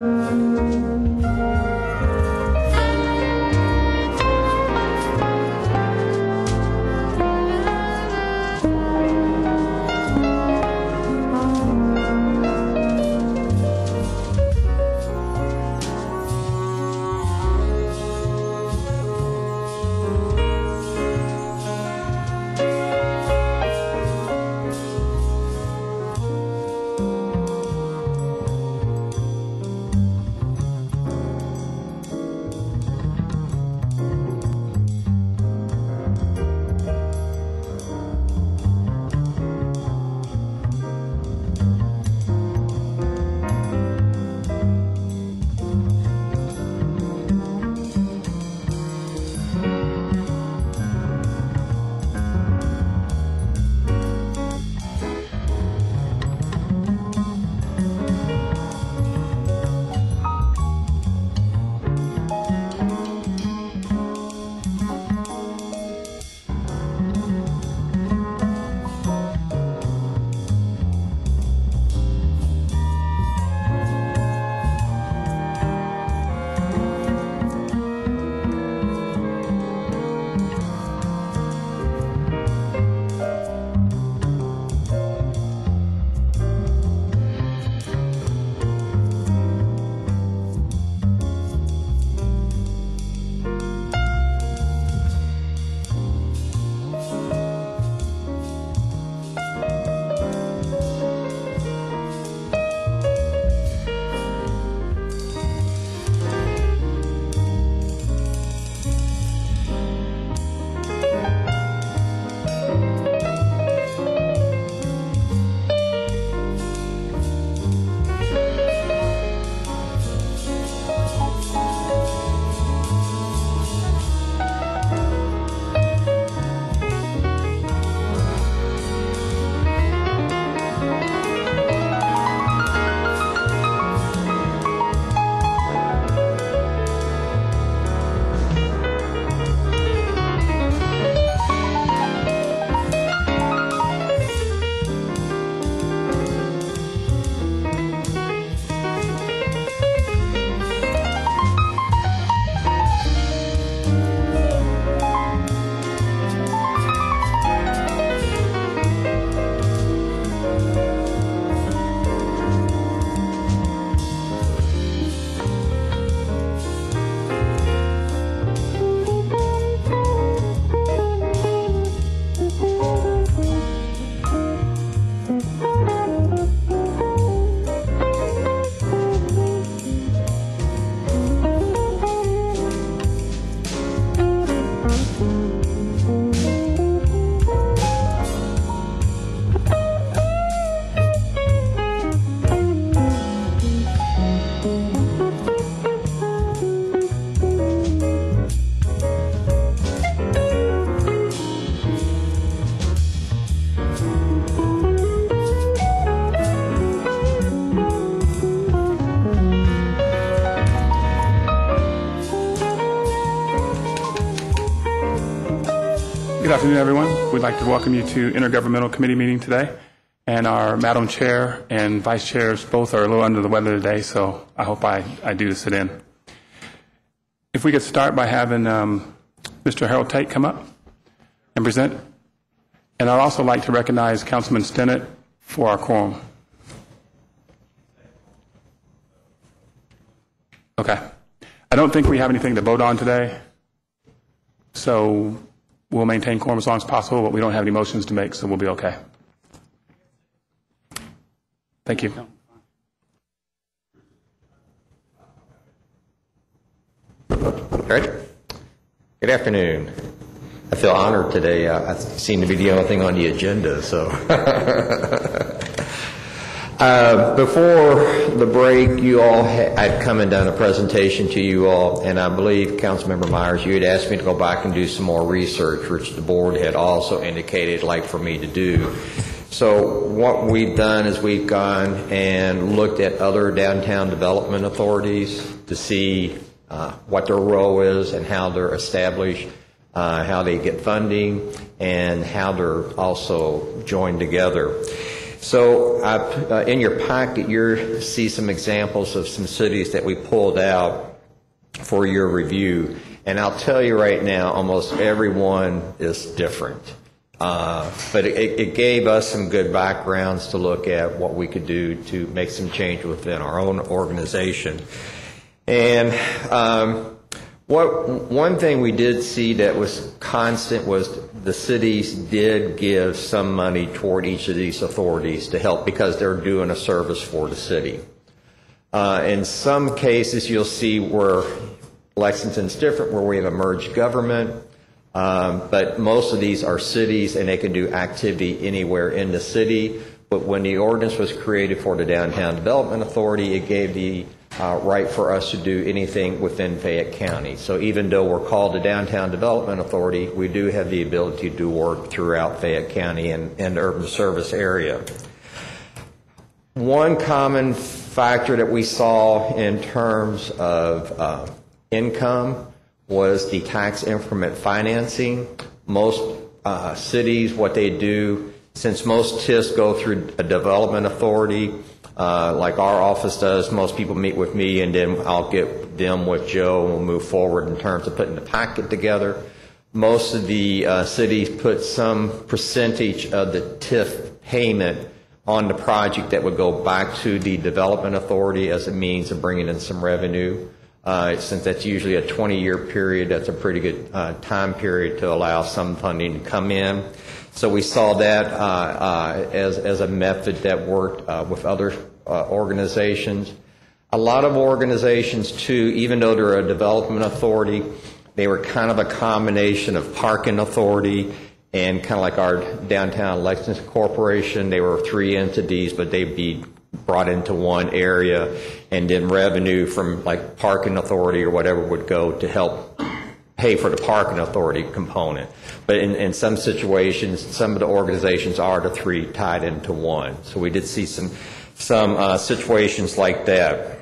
Good afternoon, everyone. We'd like to welcome you to Intergovernmental Committee meeting today. And our Madam Chair and Vice Chairs both are a little under the weather today, so I hope I, I do sit in. If we could start by having um, Mr. Harold Tate come up and present. And I'd also like to recognize Councilman Stinnett for our quorum. Okay. I don't think we have anything to vote on today. So we'll maintain quorum as long as possible, but we don't have any motions to make, so we'll be okay. Thank you. All right. Good afternoon. I feel honored today. Uh, I seem to be the only thing on the agenda, so. Uh, Before the break, you all, ha- I'd come and done a presentation to you all, and I believe, Councilmember Myers, you had asked me to go back and do some more research, which the board had also indicated like for me to do. So what we've done is we've gone and looked at other downtown development authorities to see uh, what their role is and how they're established, uh, how they get funding, and how they're also joined together. So uh, in your packet, you see some examples of some cities that we pulled out for your review. And I'll tell you right now, almost everyone is different. Uh, But it, it gave us some good backgrounds to look at what we could do to make some change within our own organization. And um, what, one thing we did see that was constant was the cities did give some money toward each of these authorities to help because they're doing a service for the city. Uh, in some cases, you'll see where Lexington's different, where we have a merged government, um, but most of these are cities and they can do activity anywhere in the city. But when the ordinance was created for the Downtown Development Authority, it gave the uh, right for us to do anything within Fayette County. So even though we're called the Downtown Development Authority, we do have the ability to do work throughout Fayette County and, and urban service area. One common factor that we saw in terms of uh, income was the tax increment financing. Most uh, cities, what they do, since most TIFs go through a development authority, uh, like our office does, most people meet with me and then I'll get them with Joe and we'll move forward in terms of putting the packet together. Most of the uh, cities put some percentage of the TIF payment on the project that would go back to the development authority as a means of bringing in some revenue. Uh, Since that's usually a 20-year period, that's a pretty good uh, time period to allow some funding to come in. So we saw that uh, uh, as as a method that worked uh, with other uh, organizations. A lot of organizations, too, even though they're a development authority, they were kind of a combination of parking authority and kind of like our downtown Lexington Corporation. They were three entities, but they'd be brought into one area, and then revenue from like parking authority or whatever would go to help pay for the parking authority component. But in, in some situations, some of the organizations are the three tied into one. So we did see some, some uh, situations like that.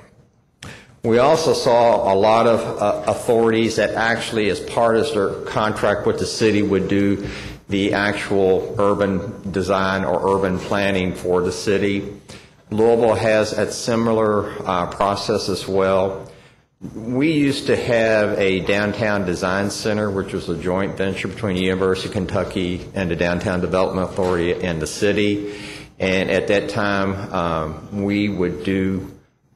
We also saw a lot of uh, authorities that actually, as part of their contract with the city, would do the actual urban design or urban planning for the city. Louisville has a similar uh, process as well. We used to have a downtown design center, which was a joint venture between the University of Kentucky and the Downtown Development Authority and the city. And at that time, um, we would do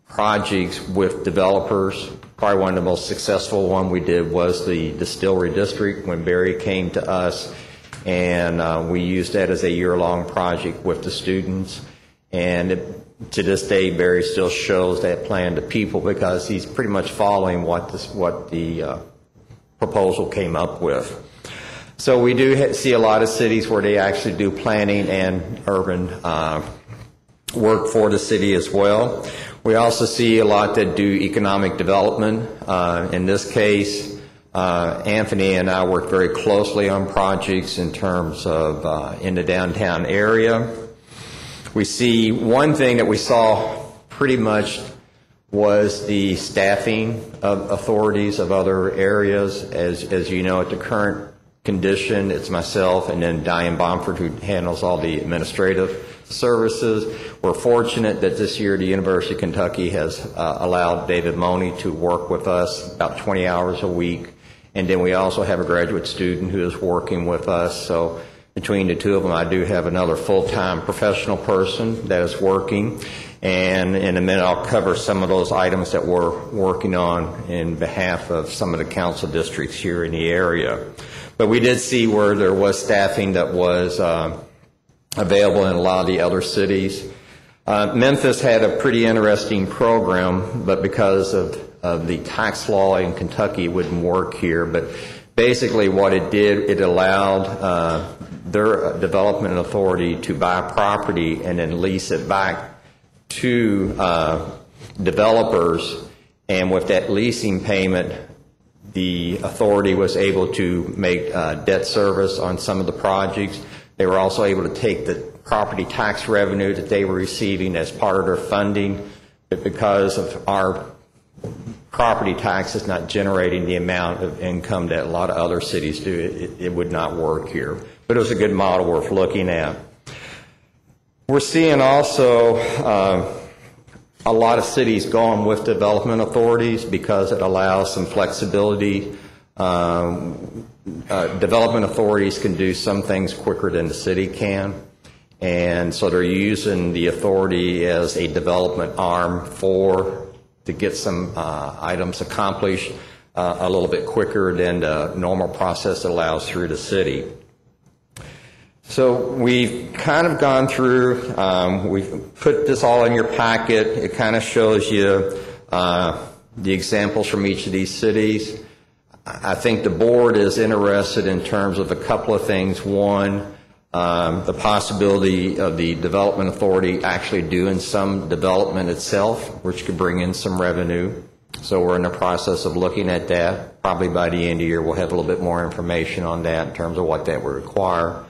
projects with developers. Probably one of the most successful one we did was the distillery district when Barry came to us, and uh, we used that as a year-long project with the students. And it, to this day, Barry still shows that plan to people because he's pretty much following what this, what the uh, proposal came up with. So we do see a lot of cities where they actually do planning and urban uh, work for the city as well. We also see a lot that do economic development. Uh, in this case, uh, Anthony and I work very closely on projects in terms of uh, in the downtown area. We see one thing that we saw pretty much was the staffing of authorities of other areas. As, as you know, at the current condition, it's myself and then Diane Bomford who handles all the administrative services. We're fortunate that this year the University of Kentucky has uh, allowed David Money to work with us about 20 hours a week. And then we also have a graduate student who is working with us. So between the two of them, I do have another full-time professional person that is working. And in a minute, I'll cover some of those items that we're working on in behalf of some of the council districts here in the area. But we did see where there was staffing that was uh, available in a lot of the other cities. Uh, Memphis had a pretty interesting program, but because of, of the tax law in Kentucky, it wouldn't work here. But basically, what it did, it allowed uh, their development authority to buy property and then lease it back to uh, developers. And with that leasing payment, the authority was able to make uh, debt service on some of the projects. They were also able to take the property tax revenue that they were receiving as part of their funding, but because of our property tax is not generating the amount of income that a lot of other cities do, it, it would not work here. But it was a good model worth looking at. We're seeing also uh, a lot of cities going with development authorities because it allows some flexibility. Um, uh, Development authorities can do some things quicker than the city can, and so they're using the authority as a development arm for, to get some uh, items accomplished uh, a little bit quicker than the normal process allows through the city. So we've kind of gone through, um, we've put this all in your packet. It kind of shows you uh, the examples from each of these cities. I think the board is interested in terms of a couple of things. One, um, the possibility of the development authority actually doing some development itself, which could bring in some revenue. So we're in the process of looking at that. Probably by the end of the year, we'll have a little bit more information on that in terms of what that would require.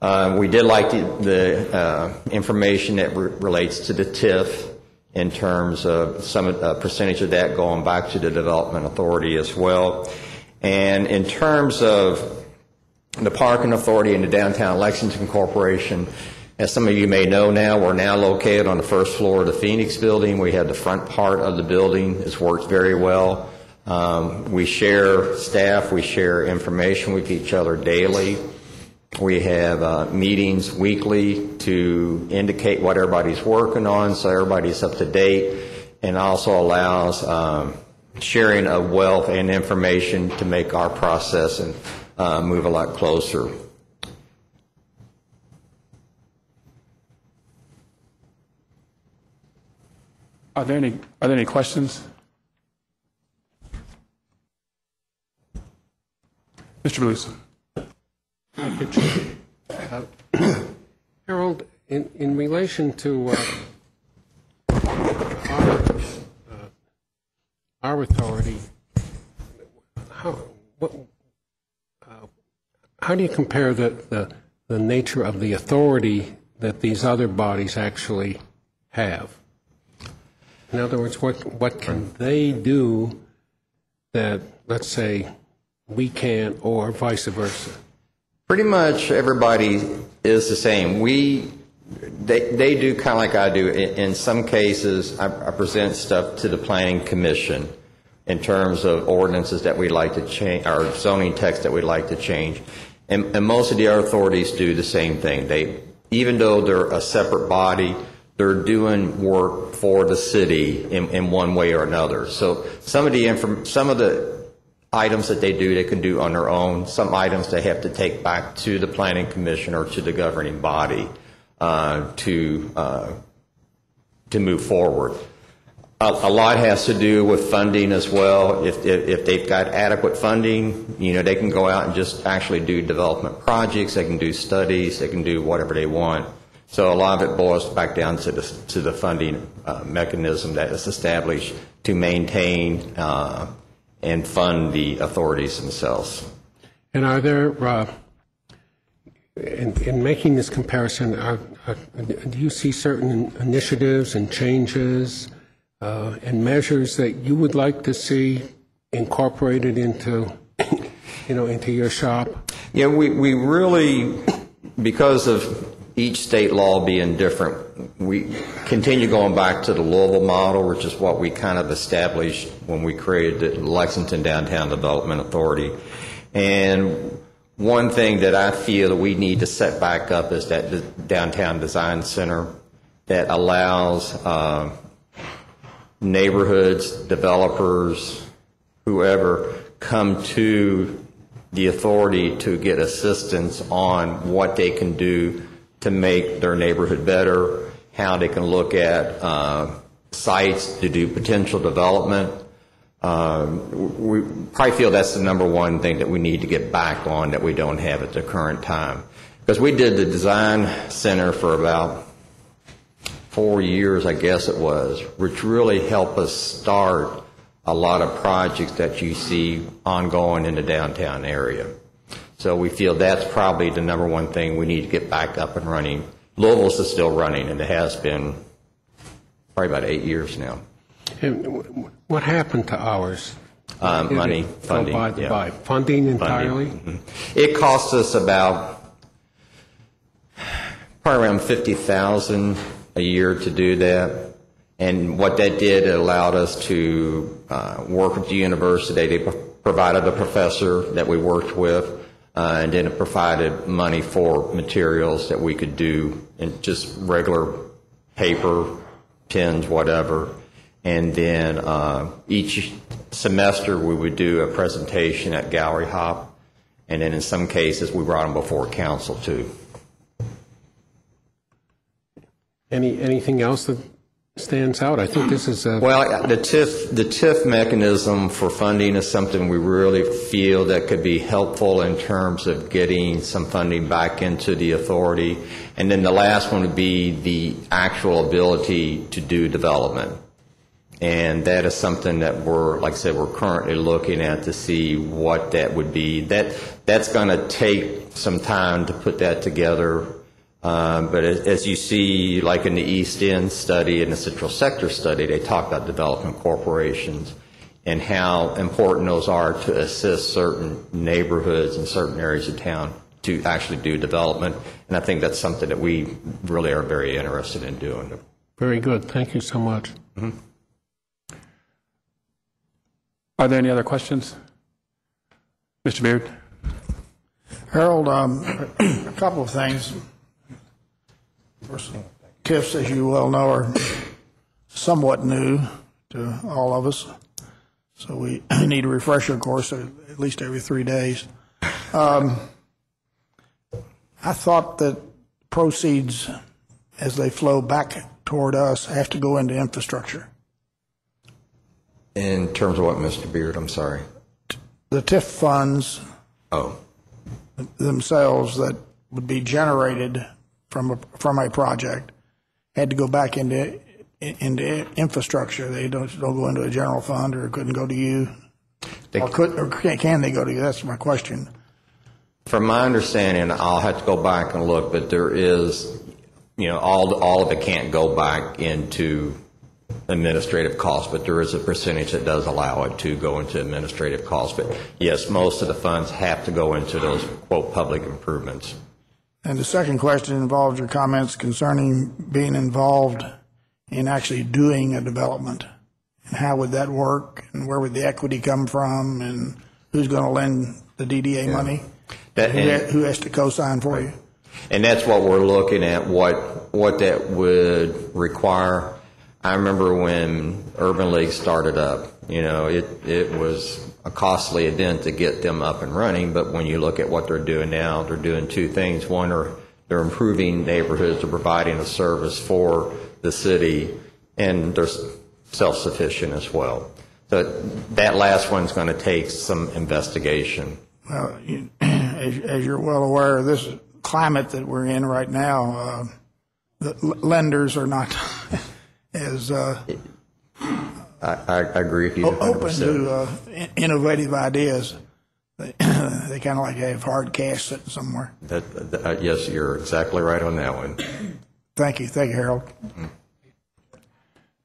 Uh, We did like the- the uh, information that re- relates to the TIF in terms of some uh, percentage of that going back to the Development Authority as well. And in terms of the Parking Authority and the Downtown Lexington Corporation, as some of you may know now, we're now located on the first floor of the Phoenix Building. We have the front part of the building. It's worked very well. Um, We share staff, we share information with each other daily. We have uh, meetings weekly to indicate what everybody's working on, so everybody's up to date, and also allows um, sharing of wealth and information to make our process and uh, move a lot closer. Are there any, are there any questions? Mr. Blues? Harold, in, in relation to uh, our, uh, our authority, how, what, uh, how do you compare the, the, the nature of the authority that these other bodies actually have? In other words, what, what can they do that, let's say, we can't, or vice versa? Pretty much everybody is the same. We, they, they do kind of like I do. In, in some cases, I, I present stuff to the planning commission in terms of ordinances that we'd like to change, or zoning text that we'd like to change. And, and most of the other authorities do the same thing. They, even though they're a separate body, they're doing work for the city in, in one way or another. So some of the inform, some of the items that they do, they can do on their own. Some items they have to take back to the planning commission or to the governing body uh, to uh, to move forward. A, a lot has to do with funding as well. If, if if they've got adequate funding, you know, they can go out and just actually do development projects. They can do studies. They can do whatever they want. So a lot of it boils back down to the to the funding uh, mechanism that is established to maintain uh, and fund the authorities themselves. And are there, uh, in, in making this comparison, are, are, do you see certain initiatives and changes uh, and measures that you would like to see incorporated into, you know, into your shop? Yeah, we, we really, because of each state law being different, we continue going back to the Louisville model, which is what we kind of established when we created the Lexington Downtown Development Authority. And one thing that I feel that we need to set back up is that the downtown design center that allows uh, neighborhoods, developers, whoever come to the authority to get assistance on what they can do to make their neighborhood better, how they can look at uh, sites to do potential development. Um, we probably feel that's the number one thing that we need to get back on that we don't have at the current time. Because we did the design center for about four years, I guess it was, which really helped us start a lot of projects that you see ongoing in the downtown area. So we feel that's probably the number one thing we need to get back up and running. Louisville's is still running, and it has been probably about eight years now. And what happened to ours? Uh, money, funding, by- yeah. By funding entirely? Mhm. It cost us about probably around 50,000 a year to do that. And what that did, it allowed us to uh, work with the university. They provided a professor that we worked with, uh, and then it provided money for materials that we could do in just regular paper, pens, whatever. And then uh, each semester, we would do a presentation at Gallery Hop. And then in some cases, we brought them before council too. Any, anything else that stands out? I think this is a, Well, the TIF, the TIF mechanism for funding is something we really feel that could be helpful in terms of getting some funding back into the authority. And then the last one would be the actual ability to do development. And that is something that we're, like I said, we're currently looking at to see what that would be. That, that's going to take some time to put that together. Um, But as as you see, like in the East End study and the Central Sector study, they talk about development corporations and how important those are to assist certain neighborhoods and certain areas of town to actually do development. And I think that's something that we really are very interested in doing. very good. Thank you so much. Are there any other questions? Mr. Beard? Harold, um, a couple of things. TIFs, as you well know, are somewhat new to all of us, so we need a refresher course at least every three days. Um, I thought that proceeds, as they flow back toward us, have to go into infrastructure. In terms of what, Mr. Beard, I'm sorry. The TIF funds Oh, themselves that would be generated from a, from a project had to go back into into infrastructure. They don't don't go into a general fund or couldn't go to you. They- or could or can, can they go to you? That's my question. From my understanding, I'll have to go back and look, but there is, you know, all, all of it can't go back into administrative costs, but there is a percentage that does allow it to go into administrative costs. But yes, most of the funds have to go into those, quote, public improvements. And the second question involves your comments concerning being involved in actually doing a development. And how would that work? And where would the equity come from? And who's going to lend the DDA money? That- who, who has to co-sign for you? And that's what we're looking at, what, what that would require. I remember when Urban League started up, you know, it, it was a costly event to get them up and running, but when you look at what they're doing now, they're doing two things. One, are they're improving neighborhoods, they're providing a service for the city, and they're self-sufficient as well. So that last one's going to take some investigation. Well, you- as, as you're well aware, this climate that we're in right now, uh, the lenders are not as uh, I, I I agree with you 100%. open to uh, in- innovative ideas. They, they kind of like have hard cash sitting somewhere. That, that- uh, yes, you're exactly right on that one. Thank you, thank you, Harold.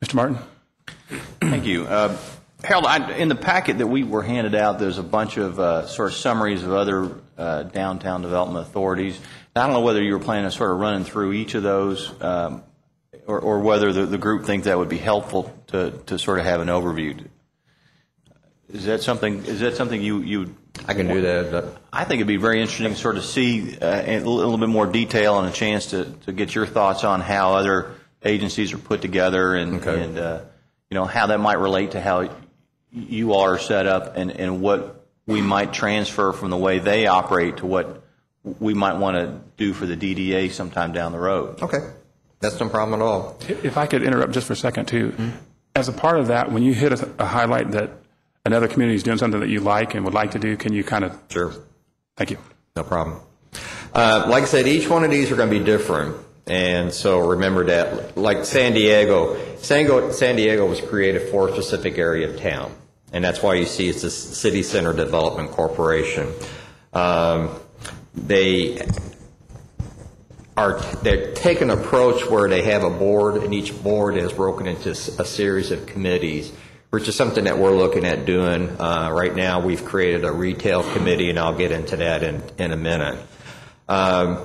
Mr. Martin? Thank you. Uh, Harold, I- in the packet that we were handed out, there's a bunch of uh, sort of summaries of other uh, downtown development authorities. I don't know whether you were planning on sort of running through each of those, um, or or whether the the group thinks that would be helpful to to sort of have an overview. Is that something, is that something you you I can do that. but- I think it'd be very interesting to sort of see uh, in a little bit more detail and a chance to, to get your thoughts on how other agencies are put together and, Okay. and uh, you know, how that might relate to how you all are set up and, and what we might transfer from the way they operate to what we might want to do for the DDA sometime down the road. Okay, that's no problem at all. If I could interrupt just for a second, too. As a part of that, when you hit a a highlight that another community is doing something that you like and would like to do, can you kind of, Sure, thank you. no problem. Uh, Like I said, each one of these are going to be different, and so remember that, like San Diego, San Diego, San Diego was created for a specific area of town, and that's why you see it's the City Center Development Corporation. Um, They are, they take an approach where they have a board, and each board is broken into a series of committees, which is something that we're looking at doing. Uh, Right now, we've created a retail committee, and I'll get into that in, in a minute. Um,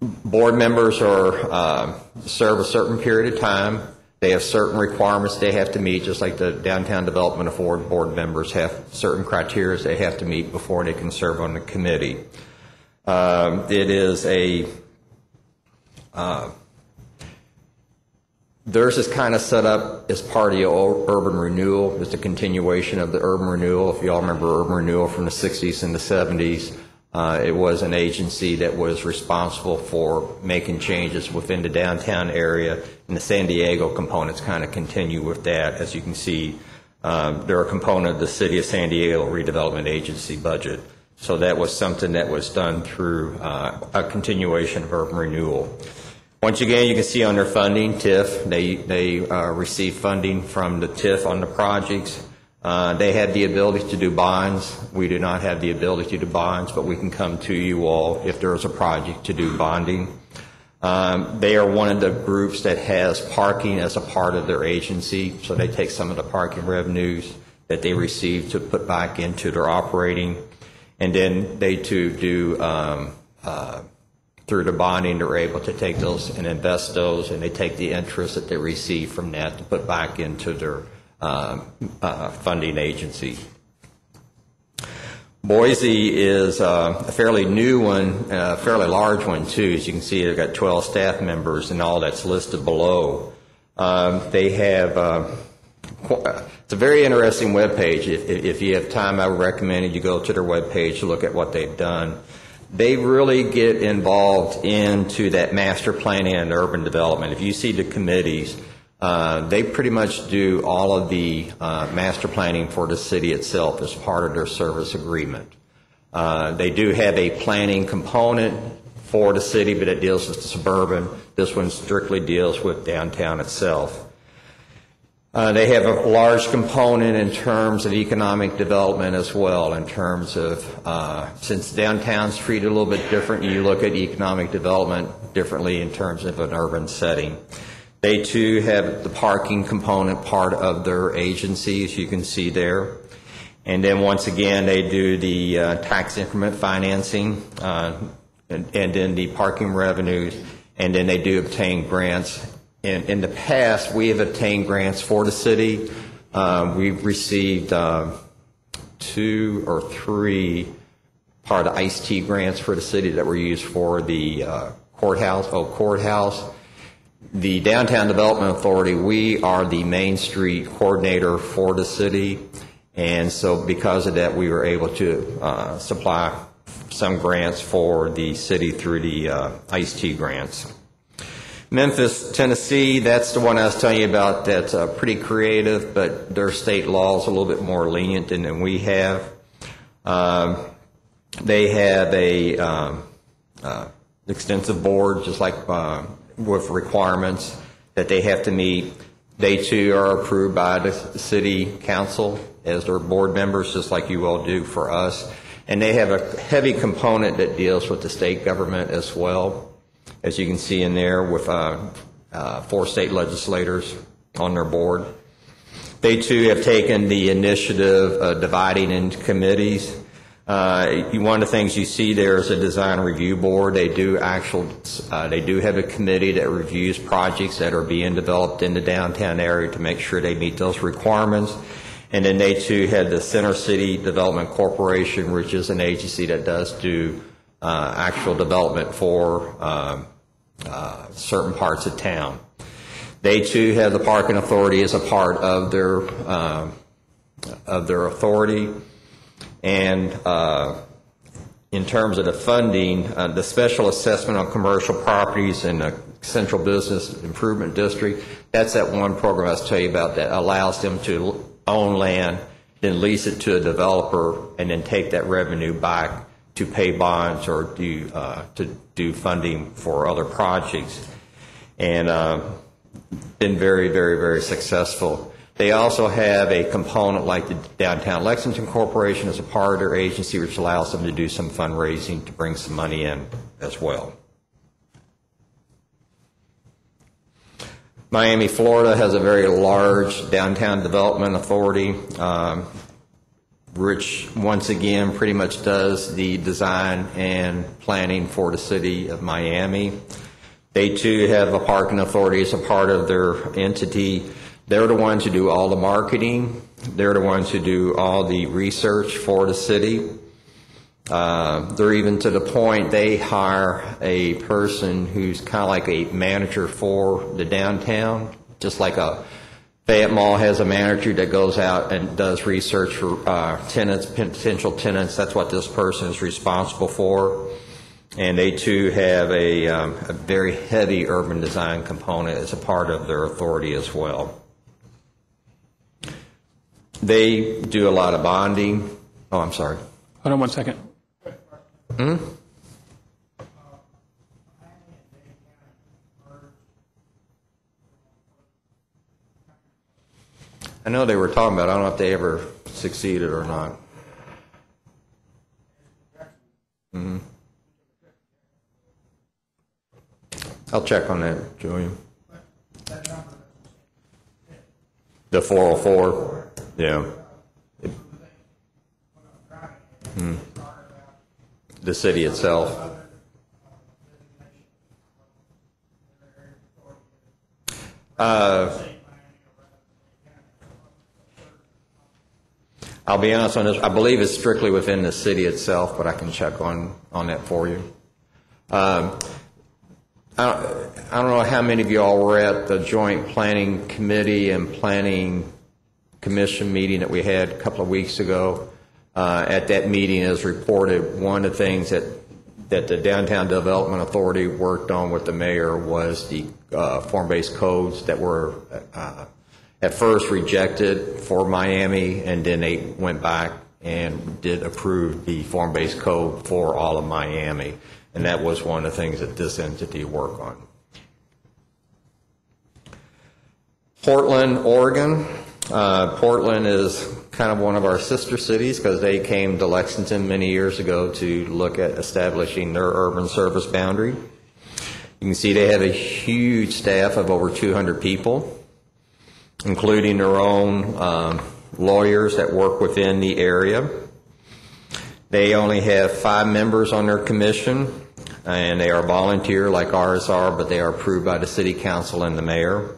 board members are, uh, serve a certain period of time. They have certain requirements they have to meet, just like the Downtown Development Authority board members have certain criteria they have to meet before they can serve on the committee. Um, It is a, uh, theirs is kind of set up as part of urban renewal. It's a continuation of the urban renewal. If you all remember urban renewal from the 60s and the 70s, uh, it was an agency that was responsible for making changes within the downtown area, and the San Diego components kind of continue with that. As you can see, um, they're a component of the City of San Diego redevelopment agency budget. So that was something that was done through uh, a continuation of urban renewal. Once again, you can see on their funding, TIF, they, they uh, receive funding from the TIF on the projects. Uh, They have the ability to do bonds. We do not have the ability to do bonds, but we can come to you all if there is a project to do bonding. Um, They are one of the groups that has parking as a part of their agency, so they take some of the parking revenues that they receive to put back into their operating. And then they too do, um, uh, through the bonding, they're able to take those and invest those, and they take the interest that they receive from that to put back into their um, uh, funding agency. Boise is uh, a fairly new one, a fairly large one too. As you can see, they've got 12 staff members and all that's listed below. Um, They have, uh, uh, it's a very interesting webpage. If if you have time, I would recommend you go to their webpage to look at what they've done. They really get involved into that master planning and urban development. If you see the committees, uh, they pretty much do all of the uh, master planning for the city itself as part of their service agreement. Uh, They do have a planning component for the city, but it deals with the suburban. This one strictly deals with downtown itself. Uh, They have a large component in terms of economic development as well, in terms of, uh, since downtown's treated a little bit different, you look at economic development differently in terms of an urban setting. They too have the parking component part of their agency, as you can see there. And then once again, they do the uh, tax increment financing, uh, and and then the parking revenues, and then they do obtain grants. In in the past, we have obtained grants for the city. Uh, We've received uh, two or three part of ISTEA grants for the city that were used for the uh, courthouse, oh, courthouse. The Downtown Development Authority, we are the Main Street coordinator for the city, and so because of that, we were able to uh, supply some grants for the city through the uh, ISTEA grants. Memphis, Tennessee, that's the one I was telling you about that's uh, pretty creative, but their state law is a little bit more lenient than than we have. Um, They have a um, uh, extensive board, just like uh, with requirements that they have to meet. They too are approved by the city council as their board members, just like you all do for us. And they have a heavy component that deals with the state government as well, as you can see in there with uh, uh, four state legislators on their board. They too have taken the initiative of dividing into committees. Uh, One of the things you see there is a design review board. They do actual, uh, they do have a committee that reviews projects that are being developed in the downtown area to make sure they meet those requirements. And then they too had the Center City Development Corporation, which is an agency that does do uh, actual development for um, uh, certain parts of town. They too have the parking authority as a part of their, um, of their authority. And uh, in terms of the funding, uh, the special assessment on commercial properties in the Central Business Improvement District, that's that one program I was telling you about that allows them to own land, then lease it to a developer, and then take that revenue back to pay bonds or do, uh, to do funding for other projects. And uh, been very, very, very successful. They also have a component like the Downtown Lexington Corporation as a part of their agency, which allows them to do some fundraising to bring some money in as well. Miami, Florida has a very large downtown development authority. Um, Rich, once again, pretty much does the design and planning for the city of Miami. They too have a parking authority as a part of their entity. They're the ones who do all the marketing. They're the ones who do all the research for the city. Uh, They're even to the point, they hire a person who's kind of like a manager for the downtown, just like a Fayette Mall has a manager that goes out and does research for uh, tenants, potential tenants. That's what this person is responsible for. And they too have a, um, a very heavy urban design component as a part of their authority as well. They do a lot of bonding. Oh, I'm sorry. Hold on one second. I know they were talking about, it. I don't know if they ever succeeded or not. Mhm. I'll check on that, Julian. The 404, yeah. Hmm. The city itself. Uh, I'll be honest on this, I believe it's strictly within the city itself, but I can check on, on that for you. Um, I don't I don't know how many of you all were at the joint planning committee and planning commission meeting that we had a couple of weeks ago. Uh, At that meeting, as reported, one of the things that, that the Downtown Development Authority worked on with the mayor was the uh, form-based codes that were uh, at first rejected for Miami, and then they went back and did approve the form-based code for all of Miami. And that was one of the things that this entity worked on. Portland, Oregon. Uh, Portland is kind of one of our sister cities because they came to Lexington many years ago to look at establishing their urban service boundary. You can see they have a huge staff of over 200 people, including their own um, lawyers that work within the area. They only have five members on their commission, and they are volunteer like ours are, but they are approved by the city council and the mayor.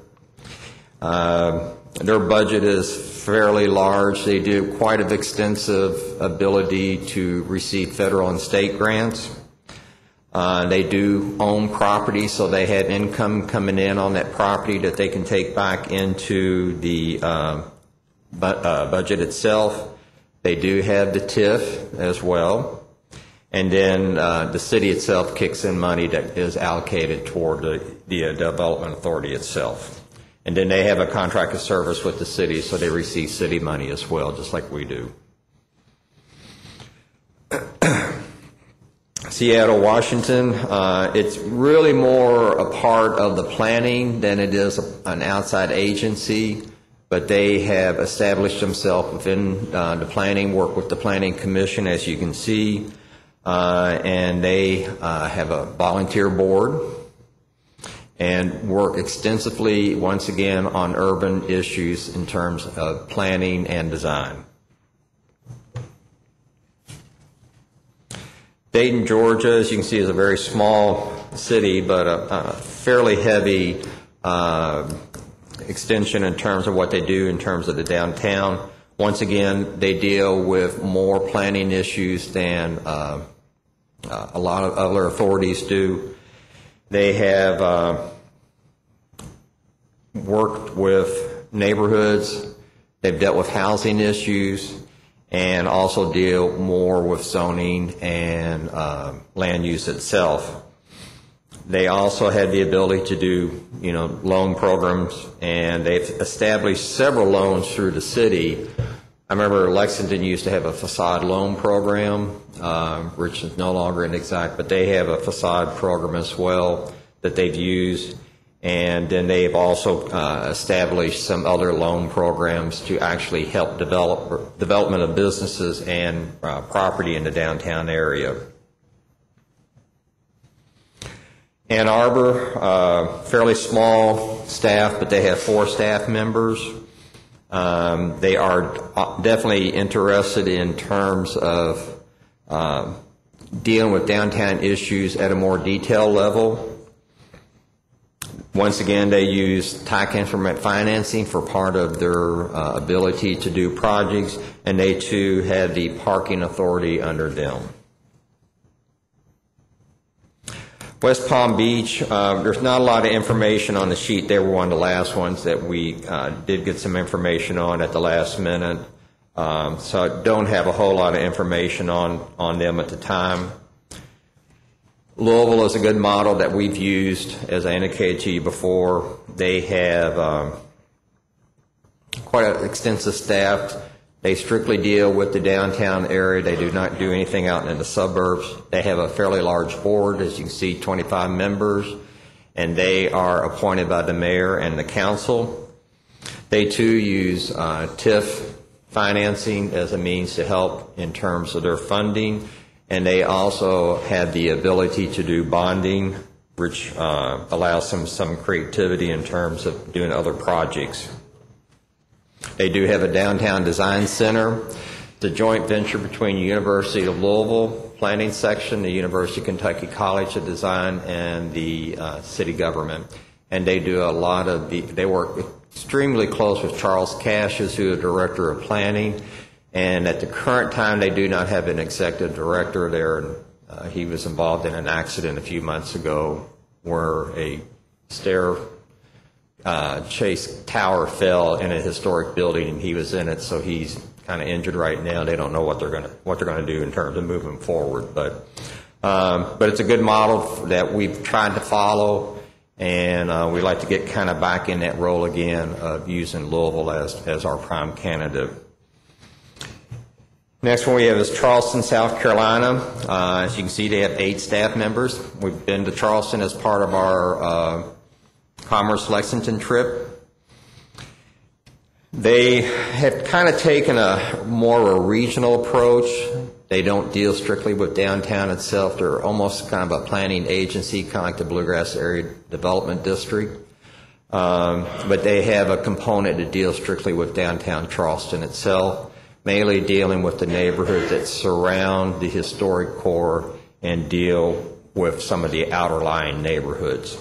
Uh, Their budget is fairly large. They do quite an extensive ability to receive federal and state grants. Uh, They do own property, so they have income coming in on that property that they can take back into the uh, bu- uh, budget itself. They do have the TIF as well. And then uh, the city itself kicks in money that is allocated toward the the uh, development authority itself. And then they have a contract of service with the city, so they receive city money as well, just like we do. Seattle, Washington, uh, it's really more a part of the planning than it is an outside agency, but they have established themselves within uh, the planning, work with the Planning Commission, as you can see, uh, and they uh, have a volunteer board and work extensively, once again, on urban issues in terms of planning and design. Dayton, Georgia, as you can see, is a very small city, but a, a fairly heavy uh, extension in terms of what they do in terms of the downtown. Once again, they deal with more planning issues than uh, uh, a lot of other authorities do. They have uh, worked with neighborhoods, they've dealt with housing issues, and also deal more with zoning and uh, land use itself. They also had the ability to do, you know, loan programs, and they've established several loans through the city. I remember Lexington used to have a facade loan program. Uh, is no longer in exact, but they have a facade program as well that they've used. And then they've also uh, established some other loan programs to actually help develop development of businesses and uh, property in the downtown area. Ann Arbor, uh, fairly small staff, but they have four staff members. Um, They are uh, definitely interested in terms of um, dealing with downtown issues at a more detailed level. Once again, they use tax increment financing for part of their uh, ability to do projects, and they too have the parking authority under them. West Palm Beach, uh, there's not a lot of information on the sheet. They were one of the last ones that we uh, did get some information on at the last minute. Um, So I don't have a whole lot of information on, on them at the time. Louisville is a good model that we've used, as I indicated to you before. They have um, quite an extensive staff. They strictly deal with the downtown area. They do not do anything out in the suburbs. They have a fairly large board, as you can see, 25 members, and they are appointed by the mayor and the council. They too use uh, TIF financing as a means to help in terms of their funding, and they also have the ability to do bonding, which uh, allows some some creativity in terms of doing other projects. They do have a downtown design center. It's a joint venture between the University of Louisville Planning Section, the University of Kentucky College of Design, and the uh, city government. And they do a lot of the, they work extremely close with Charles Cashes, who is the Director of Planning. And at the current time, they do not have an executive director there. Uh, he was involved in an accident a few months ago where a stair uh, Chase Tower fell in a historic building, and he was in it, so he's kind of injured right now. They don't know what they're going to what they're to do in terms of moving forward, but um, but it's a good model that we've tried to follow, and uh, we'd like to get kind of back in that role again of using Louisville as as our prime candidate. Next one we have is Charleston, South Carolina. Uh, as you can see, they have eight staff members. We've been to Charleston as part of our uh, Commerce Lexington trip. They have kind of taken a more of a regional approach. They don't deal strictly with downtown itself. They're almost kind of a planning agency, kind of like the Bluegrass Area Development District. Um, but they have a component that deals strictly with downtown Charleston itself, mainly dealing with the neighborhoods that surround the historic core and deal with some of the outer lying neighborhoods.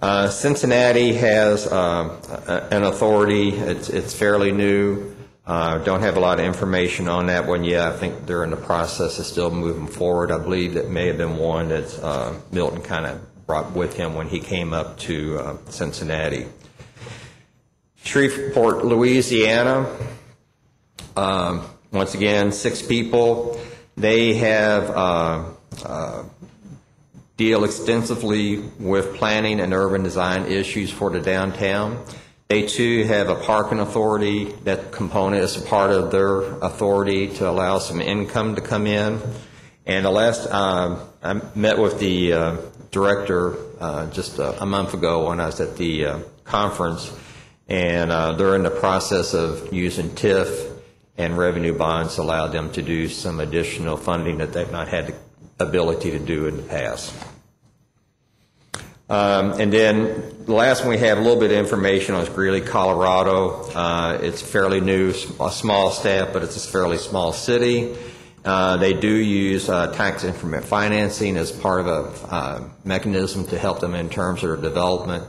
Uh, Cincinnati has uh, an authority, it's it's fairly new, Uh, don't have a lot of information on that one yet, I think they're in the process of still moving forward, I believe that may have been one that uh, Milton kind of brought with him when he came up to uh, Cincinnati. Shreveport, Louisiana, um, once again, six people. They have uh, uh, deal extensively with planning and urban design issues for the downtown. They too have a parking authority. That component is a part of their authority to allow some income to come in. And the last, um, I met with the uh, director uh, just a, a month ago when I was at the uh, conference, and uh, they're in the process of using TIF and revenue bonds allow them to do some additional funding that they've not had the ability to do in the past. Um, and then the last one we have a little bit of information on is Greeley, Colorado. Uh, it's fairly new, a small staff, but it's a fairly small city. Uh, they do use uh, tax increment financing as part of a uh, mechanism to help them in terms of their development.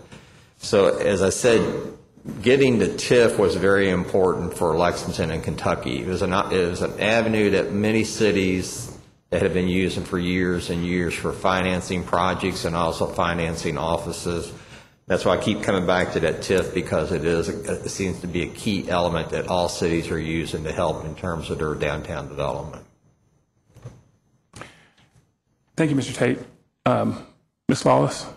So, as I said, getting the TIF was very important for Lexington and Kentucky. It was an, it was an avenue that many cities that have been using for years and years for financing projects and also financing offices. That's why I keep coming back to that TIF because it is it seems to be a key element that all cities are using to help in terms of their downtown development. Thank you, Mr. Tate. Um, Ms. Lawless?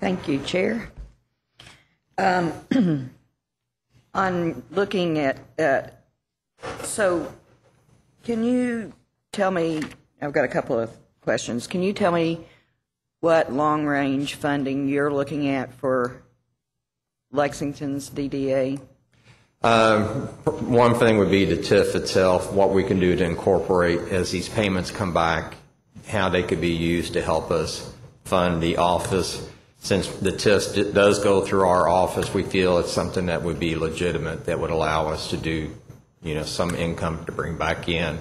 Thank you, Chair. Um, On looking at, uh, so can you tell me, I've got a couple of questions. Can you tell me what long-range funding you're looking at for Lexington's DDA? Um, One thing would be the TIF itself, what we can do to incorporate as these payments come back, how they could be used to help us fund the office. Since the test does go through our office, we feel it's something that would be legitimate, that would allow us to do, you know, some income to bring back in.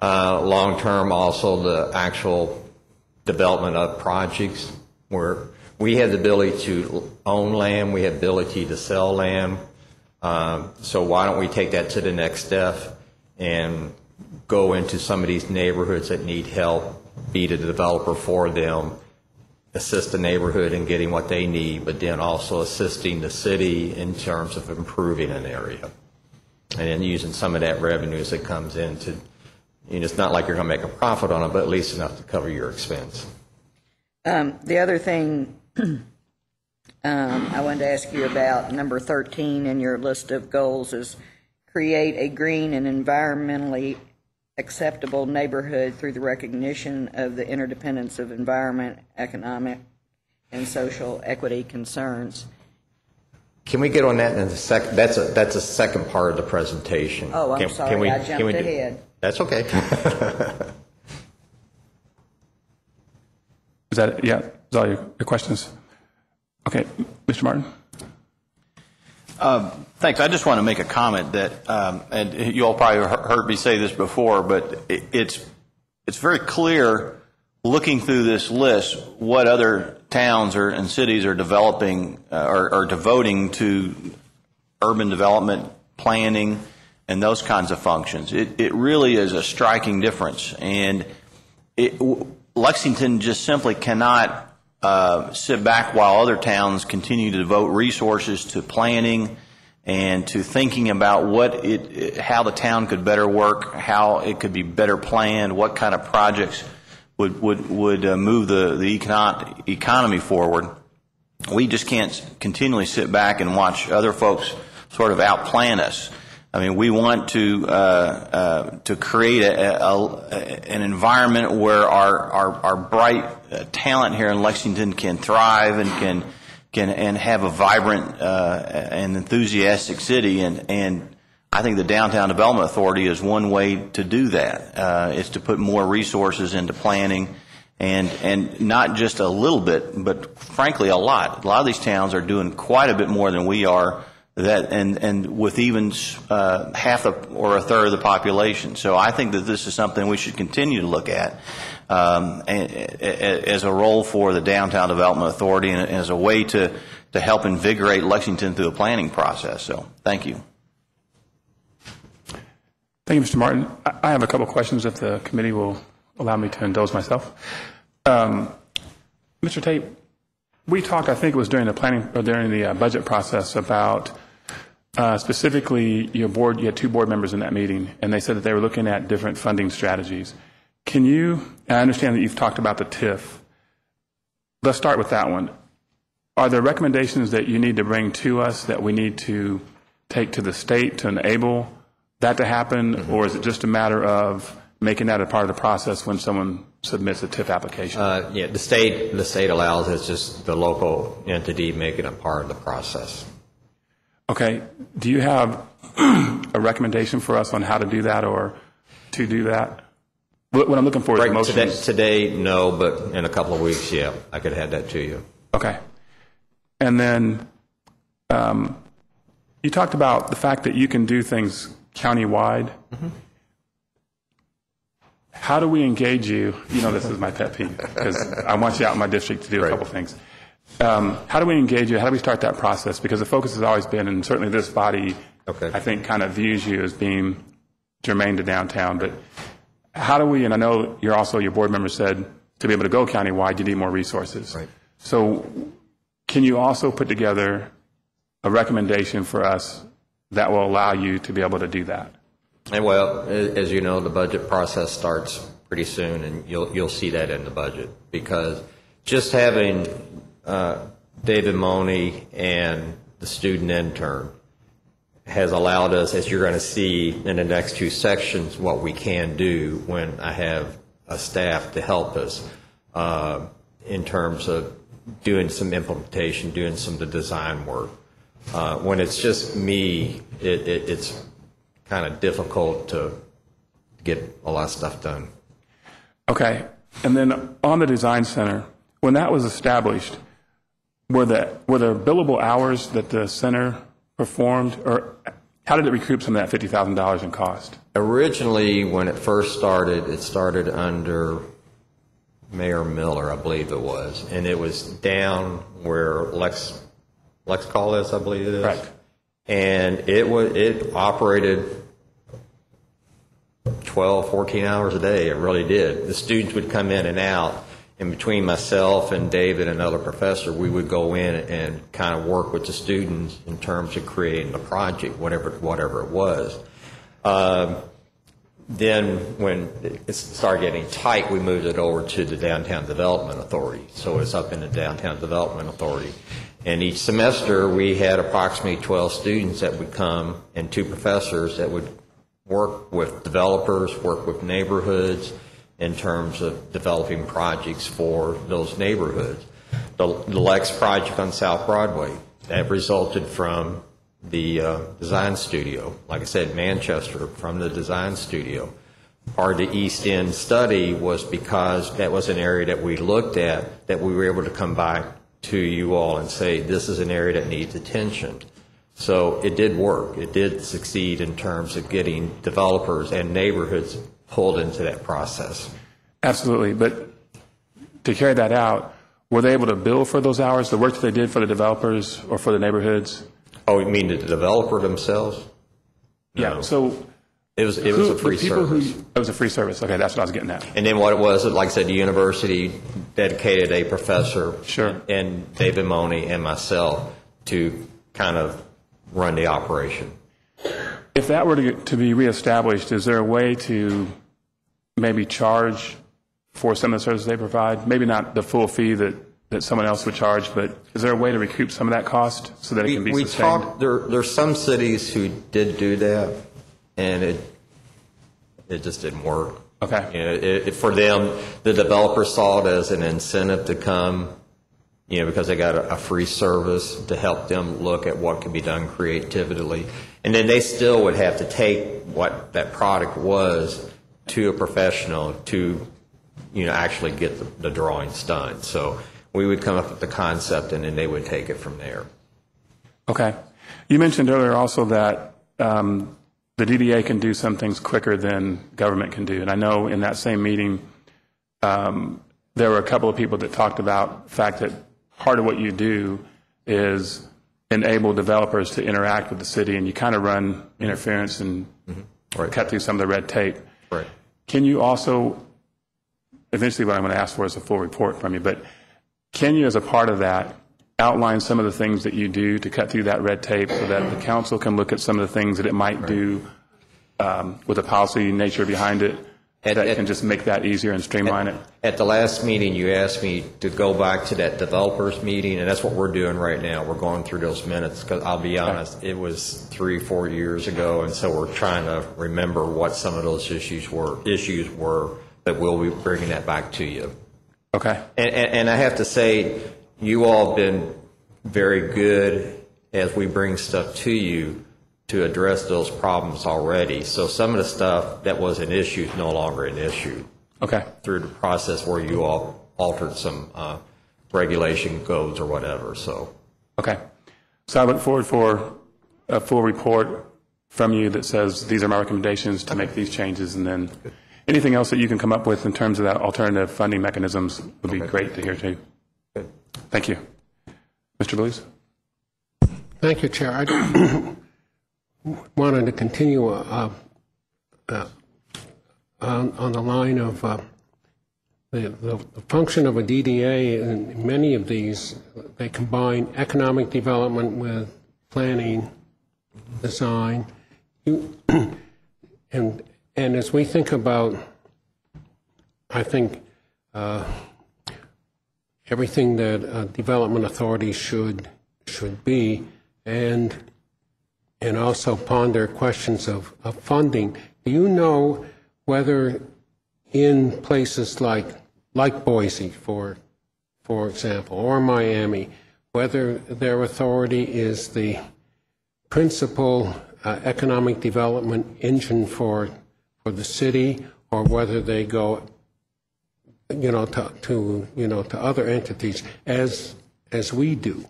Uh, Long-term, also the actual development of projects, where we have the ability to own land, we have ability to sell land. Um, So why don't we take that to the next step and go into some of these neighborhoods that need help, be the developer for them, assist the neighborhood in getting what they need, but then also assisting the city in terms of improving an area. And then using some of that revenues that comes in to, you know, it's not like you're going to make a profit on it, but at least enough to cover your expense. Um, The other thing um, I wanted to ask you about, number 13 in your list of goals is create a green and environmentally acceptable neighborhood through the recognition of the interdependence of environment, economic, and social equity concerns. Can we get on that in a sec, that's a, that's a second part of the presentation. Oh, I'm Can- can sorry, we- I can jumped we do- ahead. That's okay. Is that, yeah, is all your your questions? Okay, Mr. Martin? Thanks. I just want to make a comment that, um, and you all probably heard me say this before, but it- it's, it's very clear, looking through this list, what other towns or, and cities are developing, uh, or are devoting to urban development, planning, and those kinds of functions. It, it really is a striking difference. And it, Lexington just simply cannot uh, sit back while other towns continue to devote resources to planning and to thinking about what it, how the town could better work, how it could be better planned, what kind of projects would would would uh, move the the econ- economy forward we just can't continually sit back and watch other folks sort of outplan us. I mean, we want to uh, uh, to create a, a, a, an environment where our our, our bright uh, talent here in Lexington can thrive and can can and have a vibrant uh, and enthusiastic city. And and I think the Downtown Development Authority is one way to do that. Uh, is to put more resources into planning and and not just a little bit, but frankly a lot. A lot of these towns are doing quite a bit more than we are. That and and with even uh, half of, or a third of the population. So I think that this is something we should continue to look at um, a- a- as a role for the Downtown Development Authority and as a way to to help invigorate Lexington through the planning process. So thank you. Thank you, Mr. Martin. I I have a couple questions if the committee will allow me to indulge myself. Um, Mr. Tate, we talked, I think it was during the planning, or during the uh, budget process about uh, specifically your board, you had two board members in that meeting, and they said that they were looking at different funding strategies. Can you, I understand that you've talked about the TIF. Let's start with that one. Are there recommendations that you need to bring to us that we need to take to the state to enable that to happen? Or is it just a matter of making that a part of the process when someone submits a TIF application? Uh, Yeah, the state, the state allows it's just the local entity making it a part of the process. Okay, do you have a recommendation for us on how to do that or to do that? What what I'm looking for is Right, today, motions. today, no, but in a couple of weeks, yeah, I could have that to you. Okay. And then um, you talked about the fact that you can do things countywide. How do we engage you? You know, this is my pet peeve because I want you out in my district to do a couple things. Um, how do we engage you? How do we start that process? Because the focus has always been, and certainly this body, Okay. I think, kind of views you as being germane to downtown. But how do we? And I know you're also your board member said to be able to go countywide, you need more resources. Right. So can you also put together a recommendation for us that will allow you to be able to do that? And well, as you know, the budget process starts pretty soon, and you'll, you'll see that in the budget, because just having uh, David Money and the student intern has allowed us, as you're going to see in the next two sections, what we can do when I have a staff to help us uh, in terms of doing some implementation, doing some of the design work. Uh, When it's just me, it, it, it's kind of difficult to get a lot of stuff done. Okay. And then on the design center, when that was established, were the, were there billable hours that the center performed, or how did it recoup some of that $50,000 in cost? Originally, when it first started, it started under Mayor Miller, I believe it was, and it was down where Lex, Lex Call is, I believe it is. Right. And it was, it operated 12, 14 hours a day, it really did. The students would come in and out, and between myself and David, another professor, we would go in and kind of work with the students in terms of creating a project, whatever, whatever it was. Um, then, when it started getting tight, we moved it over to the Downtown Development Authority. So it's up in the Downtown Development Authority. And each semester, we had approximately 12 students that would come and two professors that would work with developers, work with neighborhoods in terms of developing projects for those neighborhoods. The the Lex project on South Broadway, that resulted from the uh, design studio. Like I said, Manchester, from the design studio. Of the East End study was because that was an area that we looked at, that we were able to come back to you all and say, this is an area that needs attention. So it did work. It did succeed in terms of getting developers and neighborhoods pulled into that process. Absolutely, but to carry that out, were they able to bill for those hours, the work that they did for the developers or for the neighborhoods? Oh, you mean the developer themselves? Yeah, so. It was, it was a free people who- service. It was a free service, okay, that's what I was getting at. And then what it was, like I said, the university dedicated a professor. Sure. And David Money and myself to kind of run the operation. If that were to, to be reestablished, is there a way to maybe charge for some of the services they provide? Maybe not the full fee that, that someone else would charge, but is there a way to recoup some of that cost so that it can be we sustained? talked, there, are some cities who did do that, and it, it just didn't work. Okay. You know, it, it- for them, the developers saw it as an incentive to come, you know, because they got a, a free service to help them look at what could be done creatively. And then they still would have to take what that product was to a professional to, you know, actually get the, the drawings done. So we would come up with the concept, and then they would take it from there. Okay. You mentioned earlier also that um, the DDA can do some things quicker than government can do. And I know in that same meeting, um, there were a couple of people that talked about the fact that part of what you do is enable developers to interact with the city, and you kind of run interference and Right. cut through some of the red tape. Right. Can you also, eventually what I'm going to ask for is a full report from you, but can you, as a part of that, outline some of the things that you do to cut through that red tape so that the council can look at some of the things that it might do um, with the policy nature behind it At- that at- can just make that easier and streamline it? At the last meeting, you asked me to go back to that developers meeting, and that's what we're doing right now. We're going through those minutes, because I'll be honest, it was three, four years ago, and so we're trying to remember what some of those issues were, issues were, that we'll be bringing that back to you. Okay. And, and, and I have to say, you all have been very good as we bring stuff to you to address those problems already. So some of the stuff that was an issue is no longer an issue Okay. through the process where you all altered some uh, regulation codes or whatever, so. Okay. So I look forward for a full report from you that says, these are my recommendations to make these changes, and then anything else that you can come up with in terms of that alternative funding mechanisms would be great to hear too. Good. Thank you. Mr. Blues? Thank you, Chair. Wanted to continue uh, uh, on on the line of uh, the the function of a DDA, and many of these, they combine economic development with planning, design. You- And and as we think about, I think, uh, everything that a development authority should, should be, and, and also ponder questions of, of funding. Do you know whether in places like, like Boise, for, for example, or Miami, whether their authority is the principal uh, economic development engine for, for the city, or whether they go you know, to, to, you know, to other entities as, as we do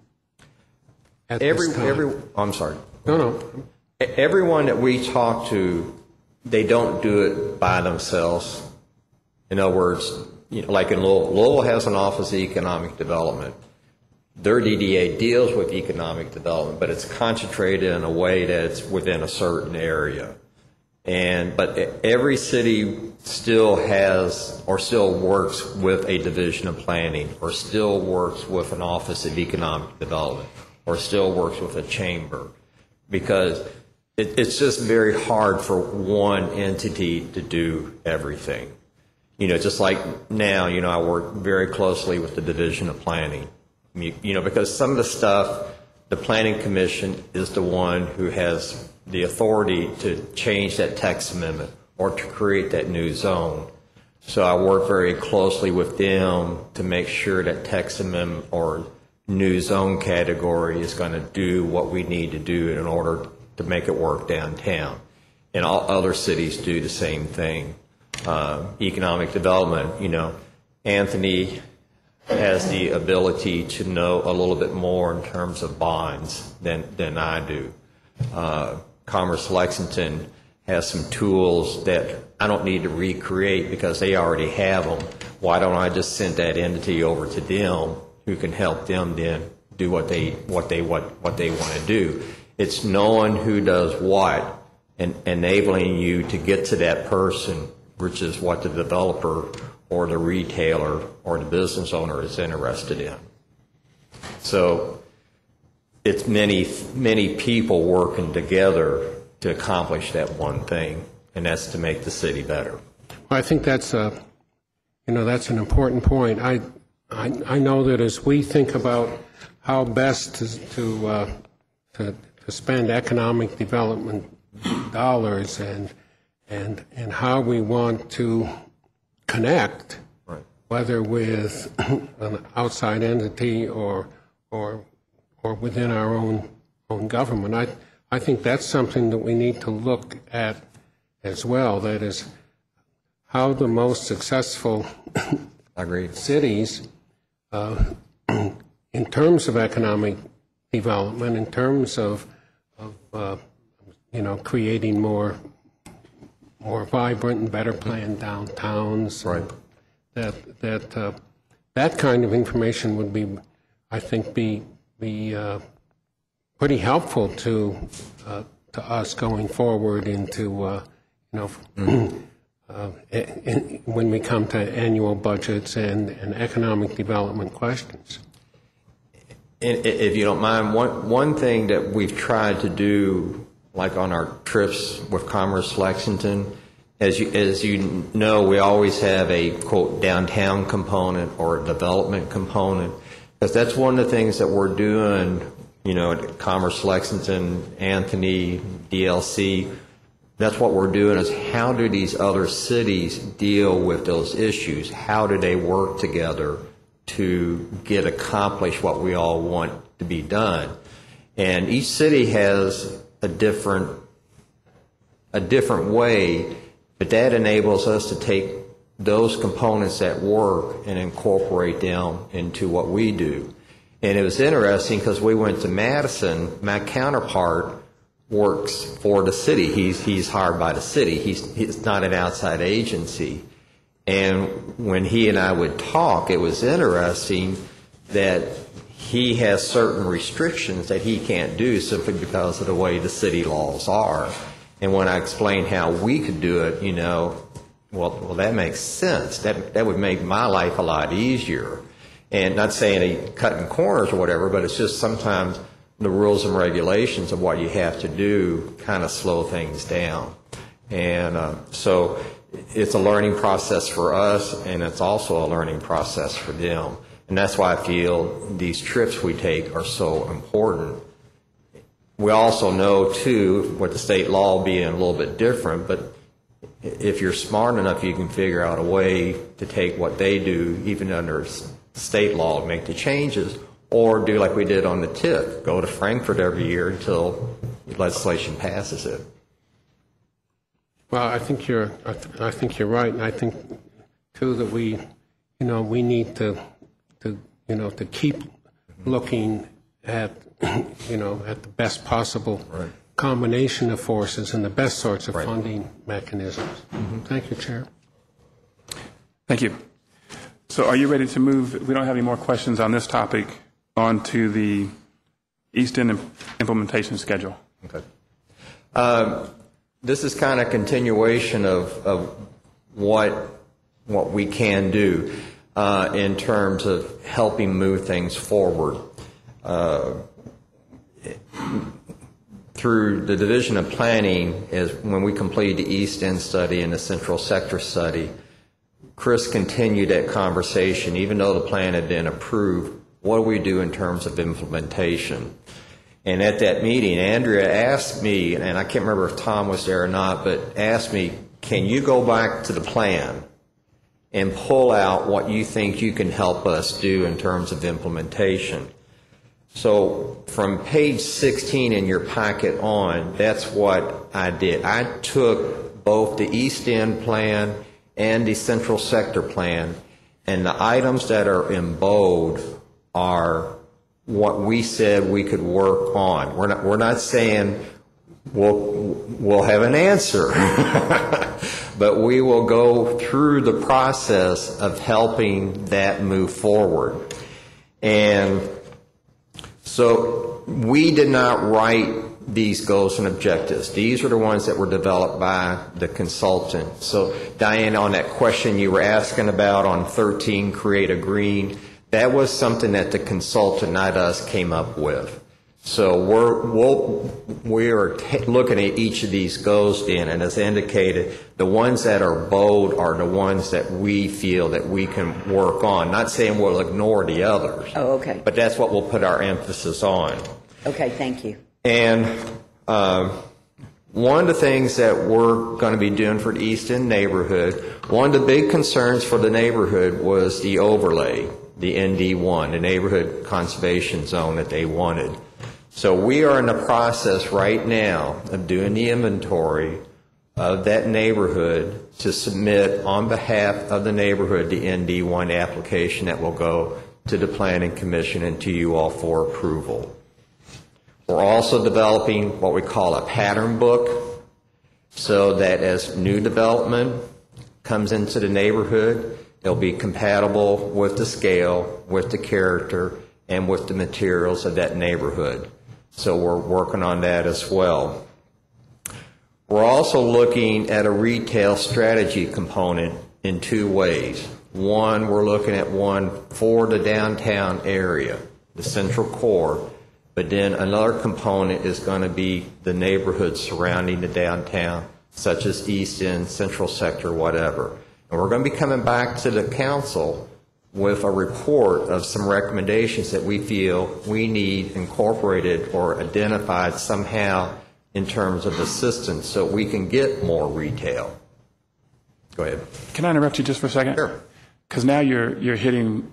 at Every, every, I'm sorry. No, no, Everyone that we talk to, they don't do it by themselves. In other words, you know, like in Lowell, Lowell has an Office of Economic Development. Their DDA deals with economic development, but it's concentrated in a way that it's within a certain area. And, but every city still has, or still works with a division of planning, or still works with an office of economic development, or still works with a chamber. Because it, it's just very hard for one entity to do everything. You know, just like now, you know, I work very closely with the division of planning. You, know, because some of the stuff, the planning commission is the one who has the authority to change that text amendment or to create that new zone. So I work very closely with them to make sure that text amendment or new zone category is going to do what we need to do in order to make it work downtown. And all other cities do the same thing. Uh, economic development, you know, Anthony has the ability to know a little bit more in terms of bonds than, than I do. Uh, Commerce Lexington has some tools that I don't need to recreate because they already have them. Why don't I just send that entity over to them who can help them then do what they, what they, what, what they want to do? It's knowing who does what and enabling you to get to that person, which is what the developer or the retailer or the business owner is interested in. So it's many, many people working together to accomplish that one thing, and that's to make the city better. Well, I think that's a, you know, that's an important point. I, I, I know that as we think about how best to, to, uh, to, to spend economic development dollars and, and, and how we want to connect, whether with an outside entity or, or, or within our own, own government. I, I think that's something that we need to look at as well. That is, how the most successful cities, in terms of economic development, in terms of, of uh, you know, creating more, more vibrant and better planned downtowns. Right. That, that, uh, that kind of information would be, I think, be, be uh, pretty helpful to, uh, to us going forward into, uh, you know, uh, in- Uh, when we come to annual budgets and, and economic development questions. And if you don't mind, one, one thing that we've tried to do, like on our trips with Commerce Lexington, as you, as you know, we always have a quote downtown component or a development component. Because that's one of the things that we're doing, you know, at Commerce Lexington, Anthony, DLC. That's what we're doing is how do these other cities deal with those issues? How do they work together to get accomplished what we all want to be done? And each city has a different a different way, but that enables us to take those components that work and incorporate them into what we do. And it was interesting because we went to Madison. My counterpart works for the city. He's he's hired by the city. He's he's not an outside agency. And when he and I would talk, it was interesting that he has certain restrictions that he can't do simply because of the way the city laws are. And when I explained how we could do it, you know, well, well, that makes sense. That that would make my life a lot easier. And not saying he cutting corners or whatever, but it's just sometimes the rules and regulations of what you have to do kind of slow things down. And uh, so it's a learning process for us, and it's also a learning process for them. And that's why I feel these trips we take are so important. We also know, too, with the state law being a little bit different, but if you're smart enough, you can figure out a way to take what they do, even under state law, and make the changes, or do like we did on the TIF, go to Frankfort every year until legislation passes it. Well, I think you're, I th- I think you're right, and I think too that we, you know, we need to, to, you know, to keep looking at, you know, at the best possible combination of forces and the best sorts of funding mechanisms. Mm-hmm. Thank you, Chair. Thank you. So are you ready to move, we don't have any more questions on this topic, on to the East End implementation schedule? Okay. Um, This is kind of continuation of, of what, what we can do uh, in terms of helping move things forward. Uh, Through the Division of Planning, is when we completed the East End study and the Central Sector study, Chris continued that conversation, even though the plan had been approved, what do we do in terms of implementation? And at that meeting, Andrea asked me, and I can't remember if Tom was there or not, but asked me, can you go back to the plan and pull out what you think you can help us do in terms of implementation? So from page 16 in your packet on, that's what I did. I took both the East End plan and the Central Sector plan, and the items that are in bold are what we said we could work on. We're not, we're not saying we'll, we'll have an answer, but we will go through the process of helping that move forward. And so we did not write these goals and objectives. These are the ones that were developed by the consultant. So Diane, on that question you were asking about on 13, create a green, that was something that the consultant, not us, came up with. So we're, we'll, we are ta- looking at each of these goals, Dan, and as indicated, the ones that are bold are the ones that we feel that we can work on. Not saying we'll ignore the others. Oh, okay. But that's what we'll put our emphasis on. Okay, thank you. And uh, one of the things that we're going to be doing for the East End neighborhood, one of the big concerns for the neighborhood was the overlay, the ND1, the neighborhood conservation zone that they wanted. So we are in the process right now of doing the inventory of that neighborhood to submit on behalf of the neighborhood the ND1 application that will go to the Planning Commission and to you all for approval. We're also developing what we call a pattern book so that as new development comes into the neighborhood, it'll be compatible with the scale, with the character, and with the materials of that neighborhood. So we're working on that as well. We're also looking at a retail strategy component in two ways. One, we're looking at one for the downtown area, the central core, but then another component is going to be the neighborhoods surrounding the downtown, such as East End, Central Sector, whatever. And we're going to be coming back to the council with a report of some recommendations that we feel we need incorporated or identified somehow in terms of assistance so we can get more retail. Go ahead. Can I interrupt you just for a second? Sure. Because now you're, you're hitting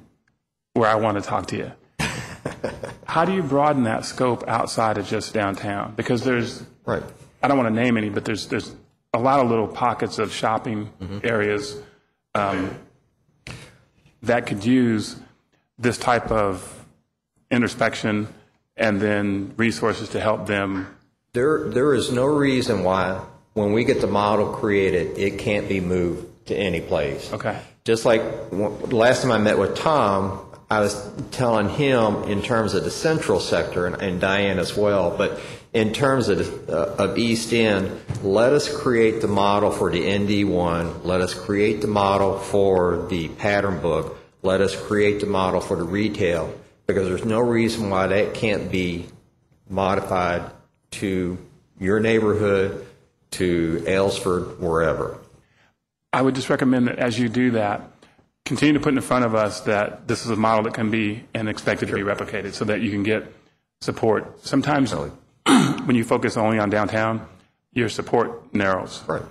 where I want to talk to you. How do you broaden that scope outside of just downtown? Because there's, Right. I don't want to name any, but there's, there's a lot of little pockets of shopping mm-hmm. areas um, that could use this type of introspection and then resources to help them. There, there is no reason why, when we get the model created, it can't be moved to any place. Okay. Just like last time I met with Tom, I was telling him in terms of the central sector and, and Diane as well, but in terms of, uh, of East End, let us create the model for the ND1, let us create the model for the pattern book, let us create the model for the retail, because there's no reason why that can't be modified to your neighborhood, to Aylesford, wherever. I would just recommend that as you do that, continue to put in front of us that this is a model that can be and expected to be replicated so that you can get support. Sometimes when you focus only on downtown, your support narrows. Right.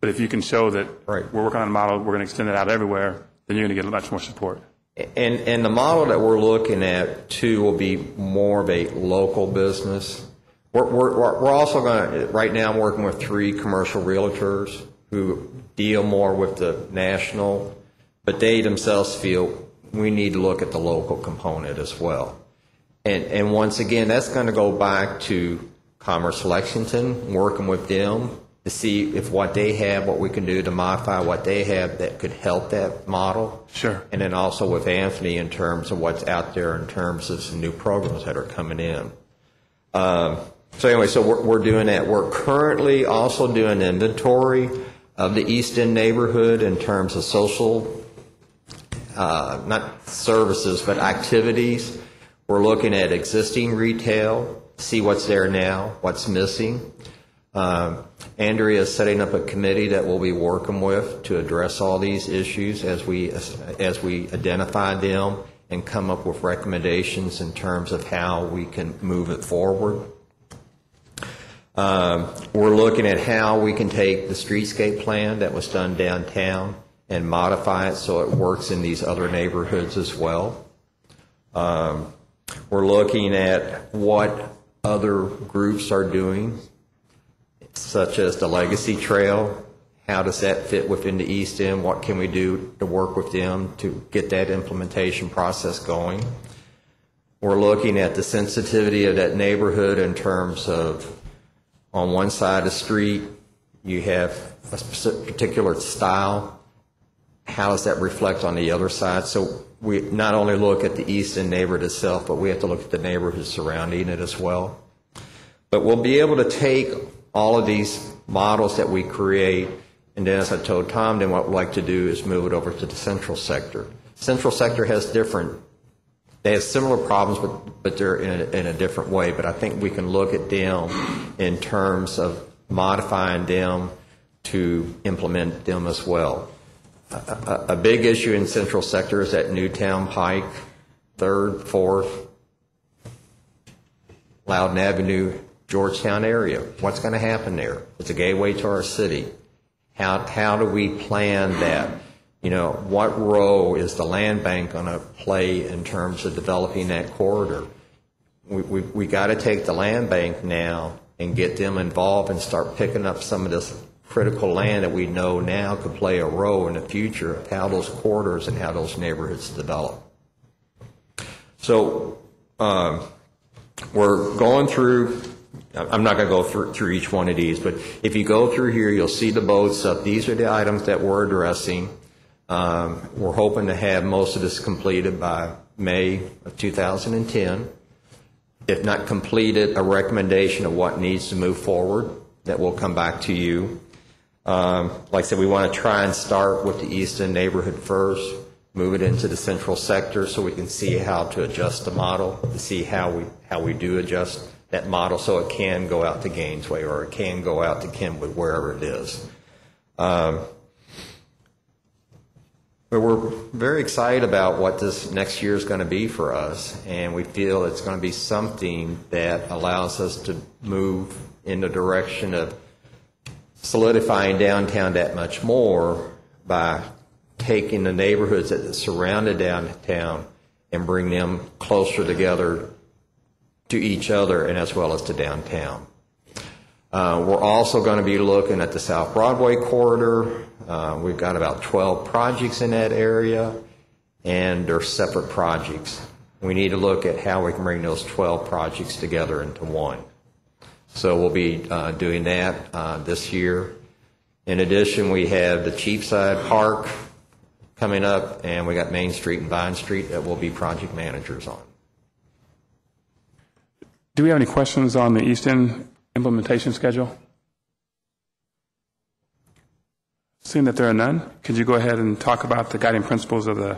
But if you can show that Right. we're working on a model, we're going to extend it out everywhere, then you're going to get much more support. And, and the model that we're looking at too will be more of a local business. We're, we're, we're also going to, right now I'm working with three commercial realtors who deal more with the national, but they themselves feel we need to look at the local component as well. And, and once again, that's going to go back to Commerce Lexington, working with them to see if what they have, what we can do to modify what they have that could help that model. Sure. And then also with Anthony in terms of what's out there in terms of some new programs that are coming in. Um, so anyway, so we're, we're doing that. We're currently also doing inventory of the East End neighborhood in terms of social, uh, not services, but activities. We're looking at existing retail, see what's there now, what's missing. Um, Andrea is setting up a committee that we'll be working with to address all these issues as we, as we identify them and come up with recommendations in terms of how we can move it forward. Um, We're looking at how we can take the streetscape plan that was done downtown and modify it so it works in these other neighborhoods as well. Um, We're looking at what other groups are doing, such as the Legacy Trail. How does that fit within the East End? What can we do to work with them to get that implementation process going? We're looking at the sensitivity of that neighborhood in terms of, on one side of the street, you have a particular style. How does that reflect on the other side? So we not only look at the East End neighborhood itself, but we have to look at the neighborhood surrounding it as well. But we'll be able to take all of these models that we create, and then as I told Tom, then what we'd like to do is move it over to the central sector. Central sector has different, they have similar problems, but, but they're in a, in a different way. But I think we can look at them in terms of modifying them to implement them as well. A, a, big issue in central sector is at Newtown Pike, Third, Fourth, Loudon Avenue, Georgetown area. What's going to happen there? It's a gateway to our city. How, how do we plan that? You know, what role is the land bank going to play in terms of developing that corridor? We, we, we got to take the land bank now and get them involved and start picking up some of this critical land that we know now could play a role in the future of how those corridors and how those neighborhoods develop. So, um, we're going through, I'm not going to go through, through each one of these, but if you go through here, you'll see the boats up. These are the items that we're addressing. Um, we're hoping to have most of this completed by May of 2010. If not completed, a recommendation of what needs to move forward that will come back to you. Um, like I said, we want to try and start with the East End neighborhood first, move it into the central sector so we can see how to adjust the model, to see how we, how we do adjust that model so it can go out to Gainesway or it can go out to Kenwood, wherever it is. Um, but we're very excited about what this next year is going to be for us, and we feel it's going to be something that allows us to move in the direction of solidifying downtown that much more by taking the neighborhoods that surrounded downtown and bring them closer together to each other and as well as to downtown. Uh, we're also going to be looking at the South Broadway corridor. Uh, we've got about 12 projects in that area, and they're separate projects. We need to look at how we can bring those 12 projects together into one. So we'll be uh, doing that uh, this year. In addition, we have the Cheapside Park coming up, and we got Main Street and Vine Street that we'll be project managers on. Do we have any questions on the East End implementation schedule? Seeing that there are none, could you go ahead and talk about the guiding principles of the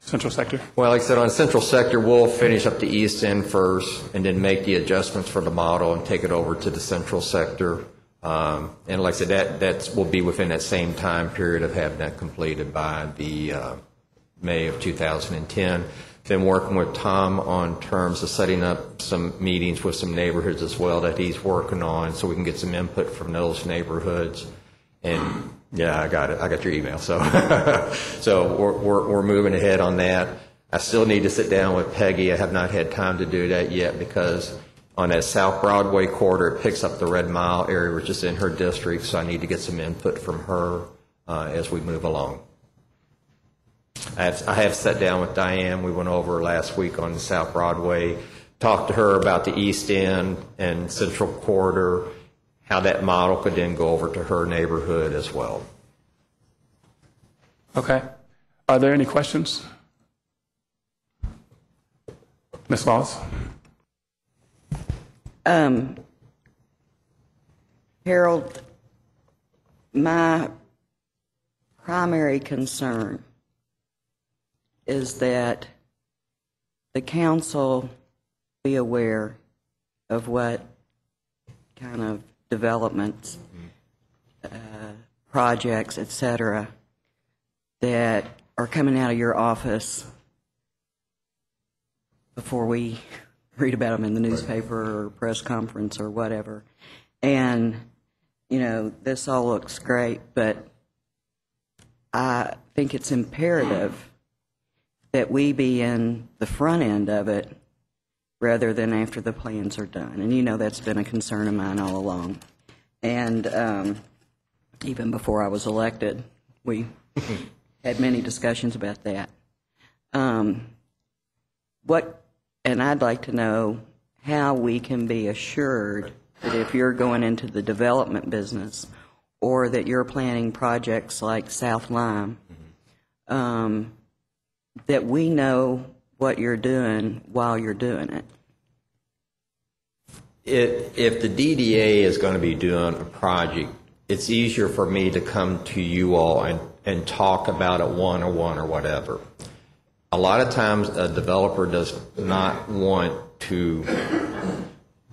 central sector? Well, like I said, on central sector, we'll finish up the east end first and then make the adjustments for the model and take it over to the central sector. Um, and like I said, that that's, will be within that same time period of having that completed by the uh, May of 2010. Been working with Tom on terms of setting up some meetings with some neighborhoods as well that he's working on, so we can get some input from those neighborhoods. And yeah, I got it. I got your email. So, so we're, we're, we're moving ahead on that. I still need to sit down with Peggy. I have not had time to do that yet because on that South Broadway corridor, it picks up the Red Mile area, which is in her district. So I need to get some input from her uh, as we move along. I have, I have sat down with Diane. We went over last week on South Broadway talked to her about the East End and Central Corridor, how that model could then go over to her neighborhood as well. Okay. Are there any questions? Ms. Laws? Um, Harold, my primary concern is that the council be aware of what kind of developments, uh, projects, et cetera, that are coming out of your office before we read about them in the newspaper or press conference or whatever. And, you know, this all looks great, but I think it's imperative that we be in the front end of it rather than after the plans are done. And you know that's been a concern of mine all along. And um, even before I was elected, we had many discussions about that. Um, what, and I'd like to know how we can be assured that if you're going into the development business or that you're planning projects like South Lime, um, that we know what you're doing while you're doing it. If, if the DDA is going to be doing a project, it's easier for me to come to you all and, and talk about it one-on-one or whatever. A lot of times, a developer does not want to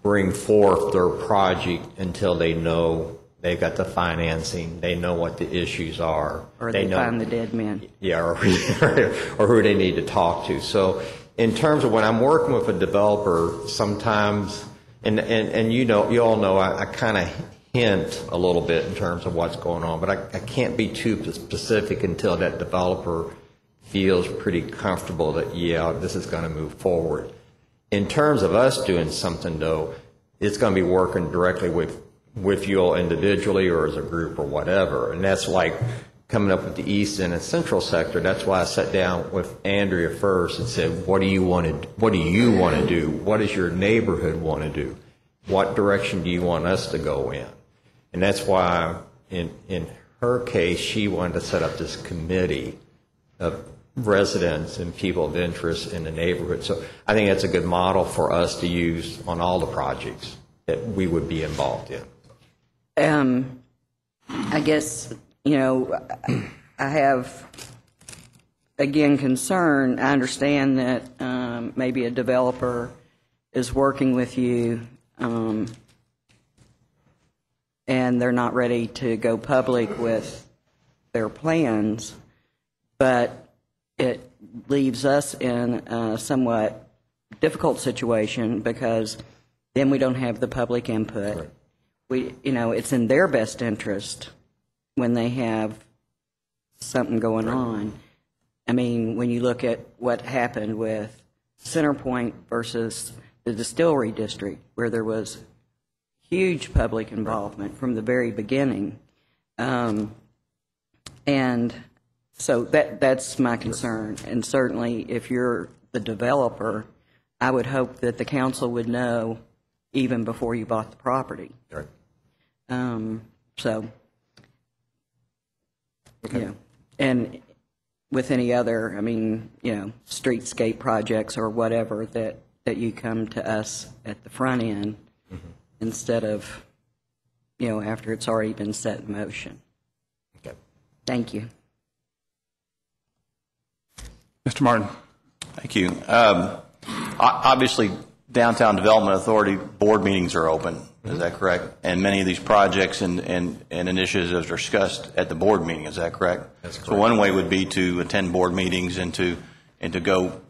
bring forth their project until they know they got the financing, they know what the issues are. Or they know- find the dead man. yeah, or, or who they need to talk to. So in terms of when I'm working with a developer, sometimes, and, and, and you know, you all know, I, I kind of hint a little bit in terms of what's going on, but I, I can't be too specific until that developer feels pretty comfortable that, yeah, this is going to move forward. In terms of us doing something, though, it's going to be working directly with, with you all individually or as a group or whatever. And that's like coming up with the east and central sector. That's why I sat down with Andrea first and said, what do you want to, what do you want to do? What does your neighborhood want to do? What direction do you want us to go in? And that's why in, in her case, she wanted to set up this committee of residents and people of interest in the neighborhood. So I think that's a good model for us to use on all the projects that we would be involved in. Um, I guess, you know, I have, again, concern. I understand that um, maybe a developer is working with you um, and they're not ready to go public with their plans, but it leaves us in a somewhat difficult situation because then we don't have the public input. We, you know, it's in their best interest when they have something going on. I mean, when you look at what happened with CentrePointe versus the distillery district, where there was huge public involvement from the very beginning. Um, and so that, that's my concern. And certainly, if you're the developer, I would hope that the council would know even before you bought the property. Right. Um, so, you know, and with any other, I mean, you know, streetscape projects or whatever that, that you come to us at the front end instead of, you know, after it's already been set in motion. Okay. Thank you. Mr. Martin? Thank you. Um, Obviously, Downtown Development Authority board meetings are open, is that correct? And many of these projects and and and initiatives are discussed at the board meeting, is that correct? That's correct. So one way would be to attend board meetings and to, and to go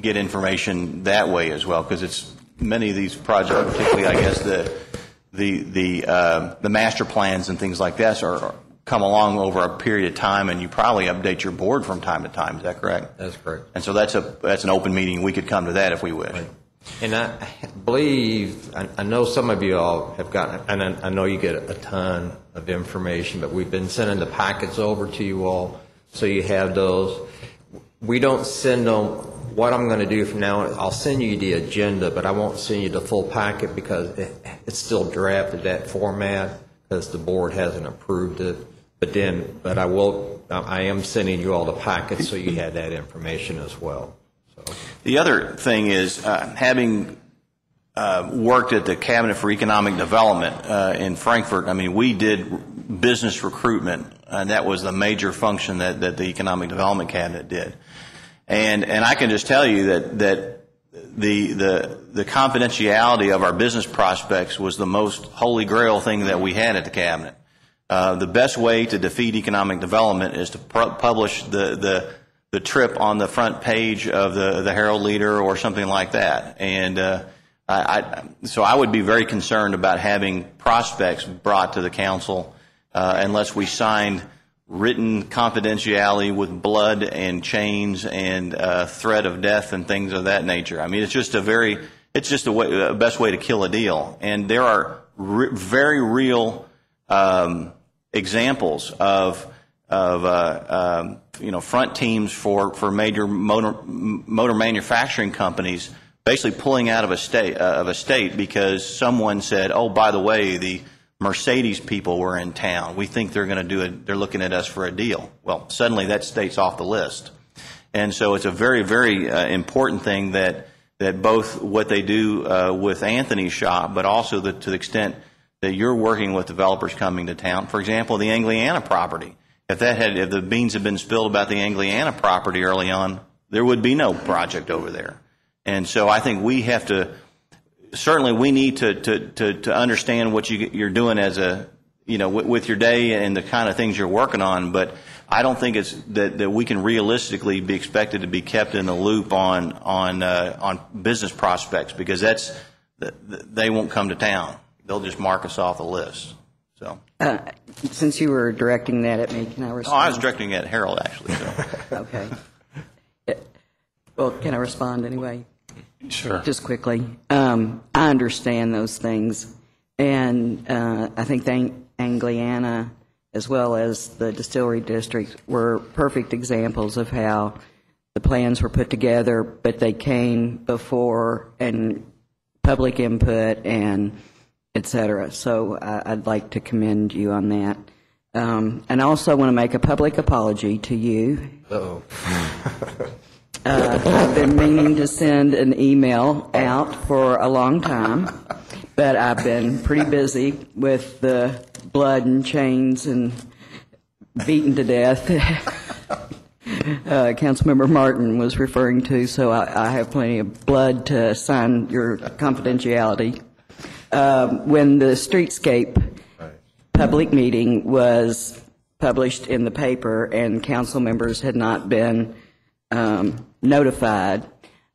get information that way as well, because it's, many of these projects, particularly, I guess, the, the, the, uh, the master plans and things like that are, are- come along over a period of time, and you probably update your board from time to time, is that correct? That's correct. And so that's a, that's an open meeting, we could come to that if we wish. And I believe, I I know some of you all have gotten, and I I know you get a ton of information, but we've been sending the packets over to you all, so you have those. We don't send them what I'm going to do from now on, I'll send you the agenda, but I won't send you the full packet because it- it's still drafted that format because the board hasn't approved it. But then, but I will, I am sending you all the packets so you have that information as well. The other thing is, uh, having uh, worked at the Cabinet for Economic Development uh, in Frankfort, I mean, we did business recruitment, and that was the major function that, that the Economic Development Cabinet did. And, and I can just tell you that, that the, the, the confidentiality of our business prospects was the most holy grail thing that we had at the Cabinet. Uh, the best way to defeat economic development is to pu- publish the, the, the trip on the front page of the, the Herald Leader or something like that. And uh, I, I, so I would be very concerned about having prospects brought to the council uh, unless we signed written confidentiality with blood and chains and uh, threat of death and things of that nature. I mean, it's just a very, it's just a, way, a best way to kill a deal. And there are re- very real um, examples of of uh, um, you know front teams for for major motor motor manufacturing companies basically pulling out of a state uh, of a state because someone said, "Oh, by the way, the Mercedes people were in town. We think they're going to do it. They're looking at us for a deal." Well, suddenly that state's off the list, and so it's a very very uh, important thing that that both what they do uh, with Anthony's shop, but also the, to the extent that you're working with developers coming to town. For example, the Angliana property. If that had, if the beans had been spilled about the Angliana property early on, there would be no project over there. And so I think we have to, certainly we need to, to, to, to understand what you, you're doing as a, you know, with, with your day and the kind of things you're working on, but I don't think it's that, that we can realistically be expected to be kept in the loop on, on, uh, on business prospects because that's, th- th- they won't come to town. They'll just mark us off the list. So, Uh, Since you were directing that at me, can I oh, respond? I was directing it at Harold actually. So. Okay. Well, can I respond anyway? Sure. Just quickly. Um, I understand those things, and uh, I think the Angliana, as well as the distillery district, were perfect examples of how the plans were put together, but they came before and public input and et cetera. So I- I'd like to commend you on that. Um, And I also want to make a public apology to you Uh-oh. Uh, I've been meaning to send an email out for a long time, but I've been pretty busy with the blood and chains and beaten to death. uh, Councilmember Martin was referring to, so I, I have plenty of blood to sign your confidentiality. Um, when the streetscape public meeting was published in the paper and council members had not been um, notified,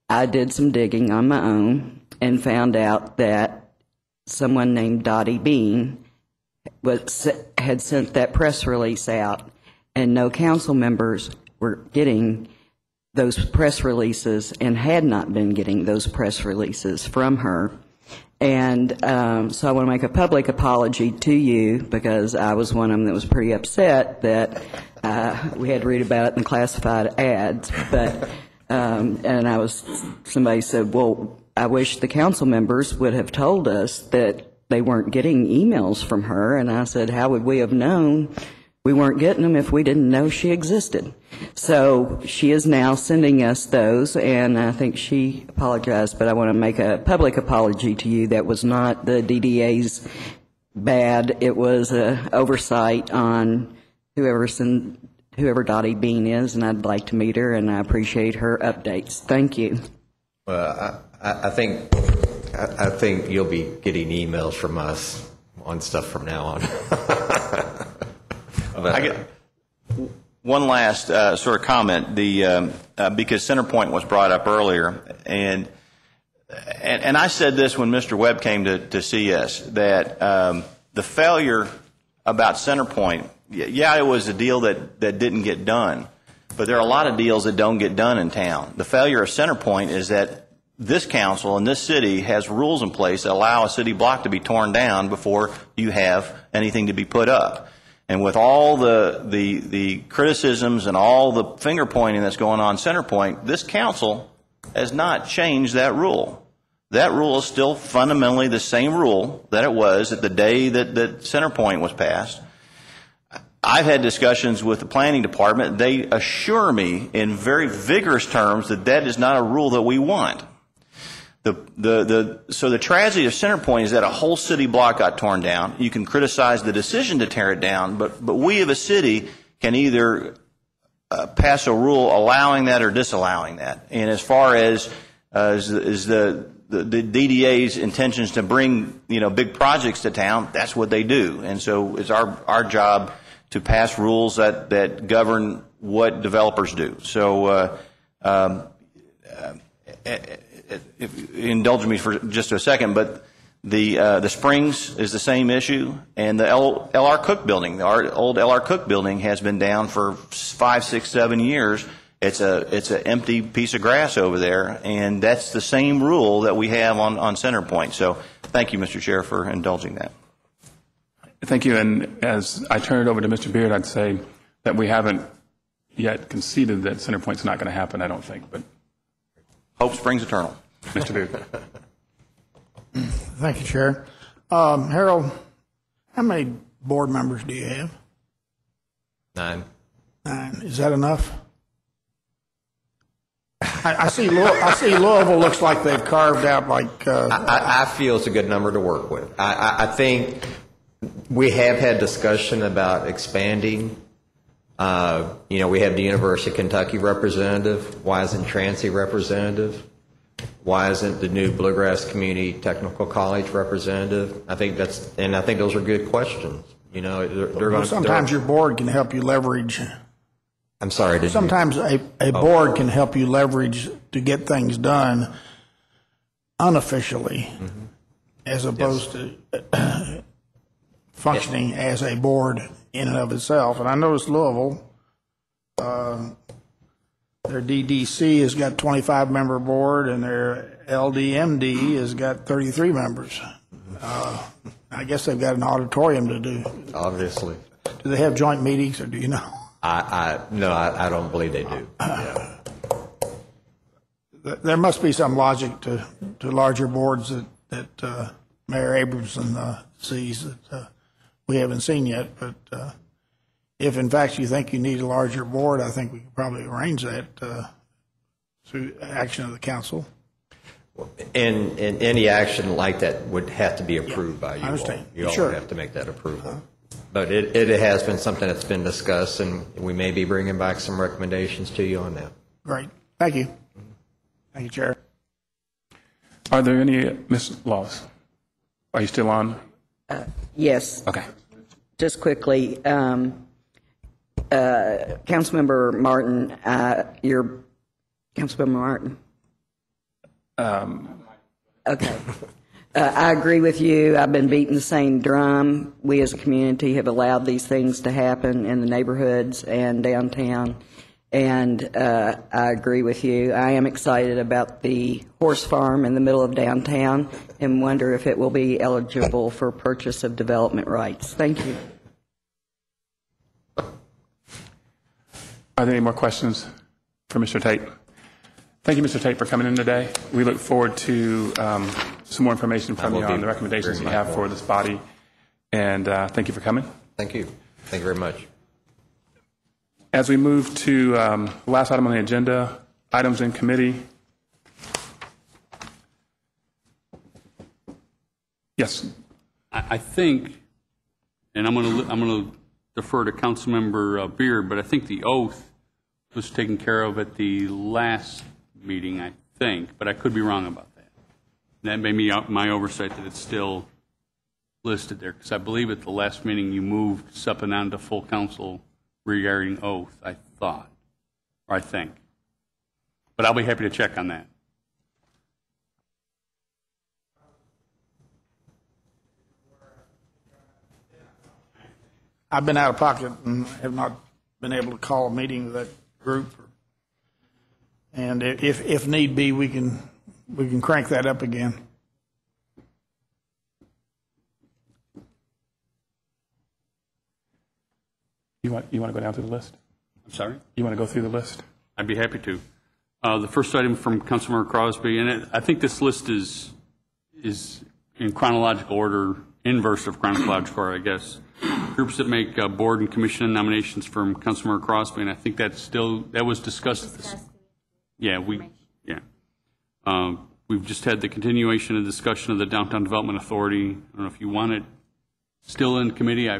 I did some digging on my own and found out that someone named Dottie Bean was, had sent that press release out, and no council members were getting those press releases and had not been getting those press releases from her. And um, so I want to make a public apology to you because I was one of them that was pretty upset that uh, we had to read about it in classified ads. But um, and I was somebody said, well, I wish the council members would have told us that they weren't getting emails from her. And I said, how would we have known we weren't getting them if we didn't know she existed? So she is now sending us those, and I think she apologized, but I want to make a public apology to you. That was not the DDA's bad. It was a oversight on whoever whoever Dottie Bean is, and I'd like to meet her, and I appreciate her updates. Thank you. Well, I, I think, I think you'll be getting emails from us on stuff from now on. I get one last uh, sort of comment. The um, uh, because CentrePointe was brought up earlier, and and, and I said this when Mr. Webb came to, to see us that um, the failure about CentrePointe, yeah, it was a deal that that didn't get done, but there are a lot of deals that don't get done in town. The failure of CentrePointe is that this council and this city has rules in place that allow a city block to be torn down before you have anything to be put up. And with all the, the, the criticisms and all the finger pointing that's going on CentrePointe, this council has not changed that rule. That rule is still fundamentally the same rule that it was at the day that, that CentrePointe was passed. I've had discussions with the planning department. They assure me in very vigorous terms that that is not a rule that we want. The, the, the, so the tragedy of CentrePointe is that a whole city block got torn down. You can criticize the decision to tear it down, but, but we of a city can either uh, pass a rule allowing that or disallowing that. And as far as, uh, as, as the, the, the DDA's intentions to bring, you know, big projects to town, that's what they do. And so it's our, our job to pass rules that, that govern what developers do. So, uh, um, if you indulge me for just a second, but the uh, the Springs is the same issue, and the L, L.R. Cook building, the old L.R. Cook building, has been down for five, six, seven years. It's a it's an empty piece of grass over there, and that's the same rule that we have on on CentrePointe. So, thank you, Mr. Chair, for indulging that. Thank you. And as I turn it over to Mr. Beard, I'd say that we haven't yet conceded that Center CentrePointe's not going to happen, I don't think. But Hope springs eternal. Mr. Beard. Thank you, Chair. Um, Harold, how many board members do you have? Nine. Nine. Is that enough? I, I see Louis, I see Louisville looks like they've carved out like, uh, I, I feel it's a good number to work with. I, I, I think we have had discussion about expanding. Uh, you know, we have the University of Kentucky representative. Why isn't Transy representative? Why isn't the new Bluegrass Community Technical College representative? I think that's, and I think those are good questions. You know, they're, they're going to. sometimes your board can help you leverage, I'm sorry, did you? sometimes a, a board can help you leverage to get things done unofficially as opposed to functioning as a board in and of itself. And I noticed Louisville, um, their DDC has got 25 member board and their LDMD has got 33 members. Uh, I guess they've got an auditorium to do. Obviously. Do they have joint meetings or do you know? I, I, no, I, I don't believe they do. There must be some logic to, to larger boards that, that uh, Mayor Abramson uh, sees that uh, we haven't seen yet. But uh, if in fact you think you need a larger board, I think we could probably arrange that uh, through action of the council. And, and any action like that would have to be approved by you all. understand. You all Sure. would have to make that approval. But it, it has been something that's been discussed, and we may be bringing back some recommendations to you on that. Great. Thank you. Thank you, Chair. Are there any, Ms. Laws? Are you still on? Yes. Okay. just quickly, um, uh, Councilmember Martin, uh, your, Councilmember Martin? Okay. Uh, I agree with you. I've been beating the same drum. We as a community have allowed these things to happen in the neighborhoods and downtown. And uh, I agree with you. I am excited about the horse farm in the middle of downtown and wonder if it will be eligible for purchase of development rights. Thank you. Are there any more questions for Mr. Tate? Thank you, Mr. Tate, for coming in today. We look forward to um, some more information from you on the recommendations you have for this body. And uh, thank you for coming. Thank you. Thank you very much. As we move to um, the last item on the agenda, items in committee. Yes, I think, and I'm going to, I'm going to defer to Councilmember uh, Beard, but I think the oath was taken care of at the last meeting, I think, but I could be wrong about that. That may be my oversight that it's still listed there, because I believe at the last meeting you moved something on to full council regarding oath, I thought, or I think. But I'll be happy to check on that. I've been out of pocket and have not been able to call a meeting of that group. And if, if need be, we can, we can crank that up again. You want, you want to go down through the list? I'm sorry? You want to go through the list? I'd be happy to. Uh, The first item from Councilmember Crosby, and it- I think this list is, is in chronological order, inverse of chronological order, I guess. Groups that make uh, board and commission nominations from Councilmember Crosby, and I think that's still, that was discussed at this. Yeah, we, yeah. Um, We've just had the continuation of discussion of the Downtown Development Authority. I don't know if you want it still in committee. I,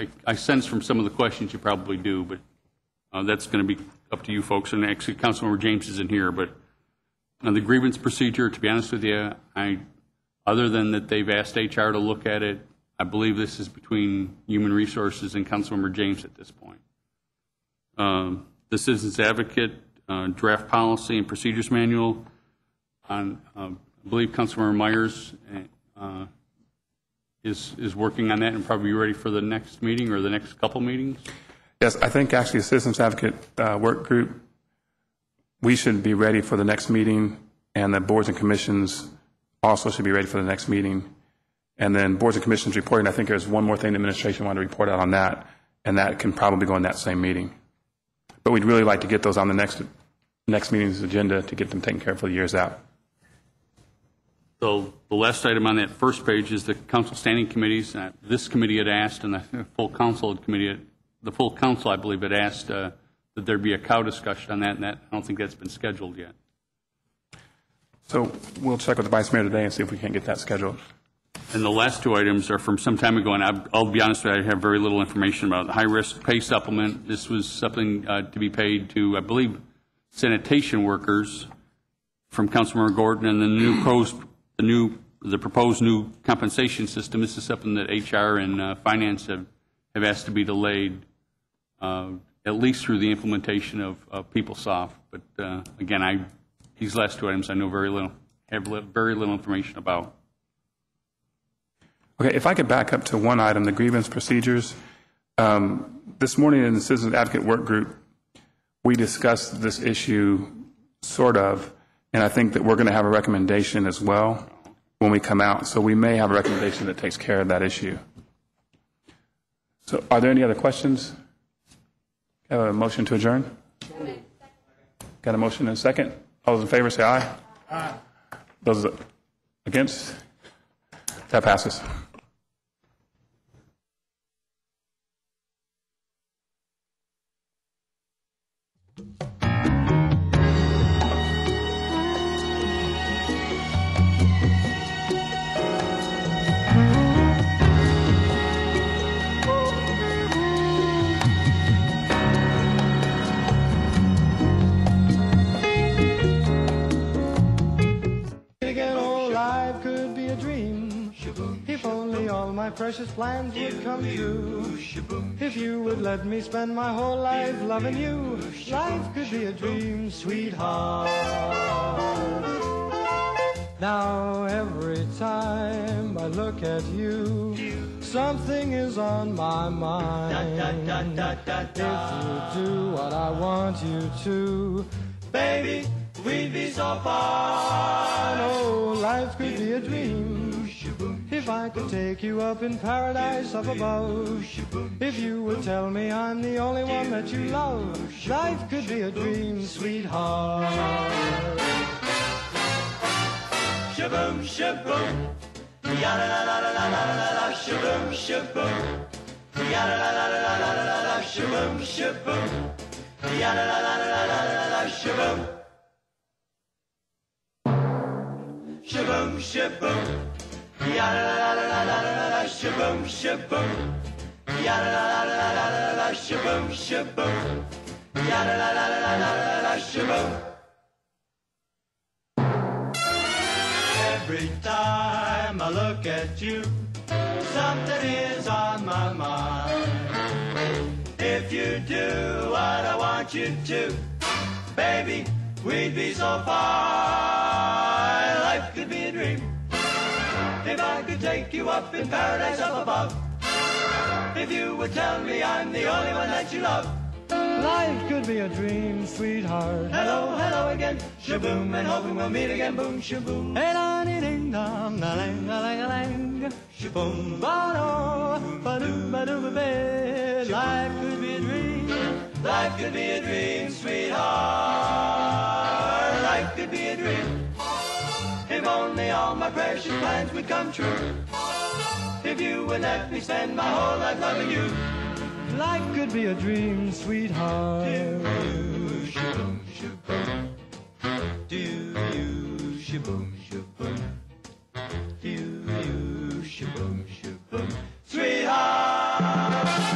I I sense from some of the questions you probably do, but uh, that's going to be up to you folks. And actually, Councilmember James isn't here, but on the grievance procedure, to be honest with you, I, other than that they've asked HR to look at it, I believe this is between Human Resources and Councilmember James at this point. Um, The Citizens Advocate uh, Draft Policy and Procedures Manual, on, um, I believe Councilmember Myers uh, is, is working on that and probably ready for the next meeting or the next couple meetings. Yes, I think actually Citizens Advocate uh, Work Group, we should be ready for the next meeting, and the boards and commissions also should be ready for the next meeting. And then boards and commissions reporting, I think there's one more thing the administration wanted to report out on that, and that can probably go in that same meeting. But we'd really like to get those on the next, next meeting's agenda to get them taken care of for the years out. So the last item on that first page is the council standing committees. Uh, This committee had asked, and the full council committee, the full council, I believe, had asked uh, that there be a cow discussion on that, and that, I don't think that's been scheduled yet. So we'll check with the vice mayor today and see if we can't get that scheduled. And the last two items are from some time ago, and I'll- I'll be honest with you, I have very little information about the high-risk pay supplement. This was something uh, to be paid to, I believe, sanitation workers from Councilmember Gorton, and the new proposed, the new, the proposed new compensation system. This is something that HR and uh, Finance have, have asked to be delayed, uh, at least through the implementation of of PeopleSoft. But uh, again, I, these last two items, I know very little, have li- very little information about. Okay, if I could back up to one item, the grievance procedures. Um, This morning in the Citizens Advocate Work Group, we discussed this issue, sort of, and I think that we're going to have a recommendation as well when we come out. So we may have a recommendation that takes care of that issue. So are there any other questions? Have a motion to adjourn? Got a motion and a second? All those in favor say aye. Aye. Those against? That passes. My precious plans would come true. If you would let me spend my whole life loving you, life could be a dream, sweetheart. Now, every time I look at you, something is on my mind. If you do what I want you to, baby, we'd be so far. Oh, life could be a dream. If I could take you up in paradise up above, if you would tell me I'm the only one that you love, life could be a dream, sweetheart. Shaboom, shaboom. Shaboom, shaboom. Shaboom, shaboom. Shaboom. Shaboom, shaboom. Yadda-da-da-da-da-da, shaboom, shaboom. Yadda-da-da-da-da-da, shaboom, shaboom. Yadda-da-da-da-da-da, shaboom. Every time I look at you, something is on my mind. If you do what I want you to, baby, we'd be so far. If I could take you up in paradise up above, if you would tell me I'm the only one that you love. Life could be a dream, sweetheart. Hello, hello again. Shaboom, and hoping we'll meet again. Boom, shaboom. Hey, da, dee, ding, dong, da, lang, da, lang, da, lang. Shaboom, ba, do, ba, do, ba, do, ba, ba. Life could be a dream. Life could be a dream, sweetheart. Life could be a dream. Only all my precious plans would come true. If you would let me spend my whole life loving you. Life could be a dream, sweetheart. Do you shaboom shaboom? Do you shaboom shaboom? Do you shaboom shaboom? Sweetheart.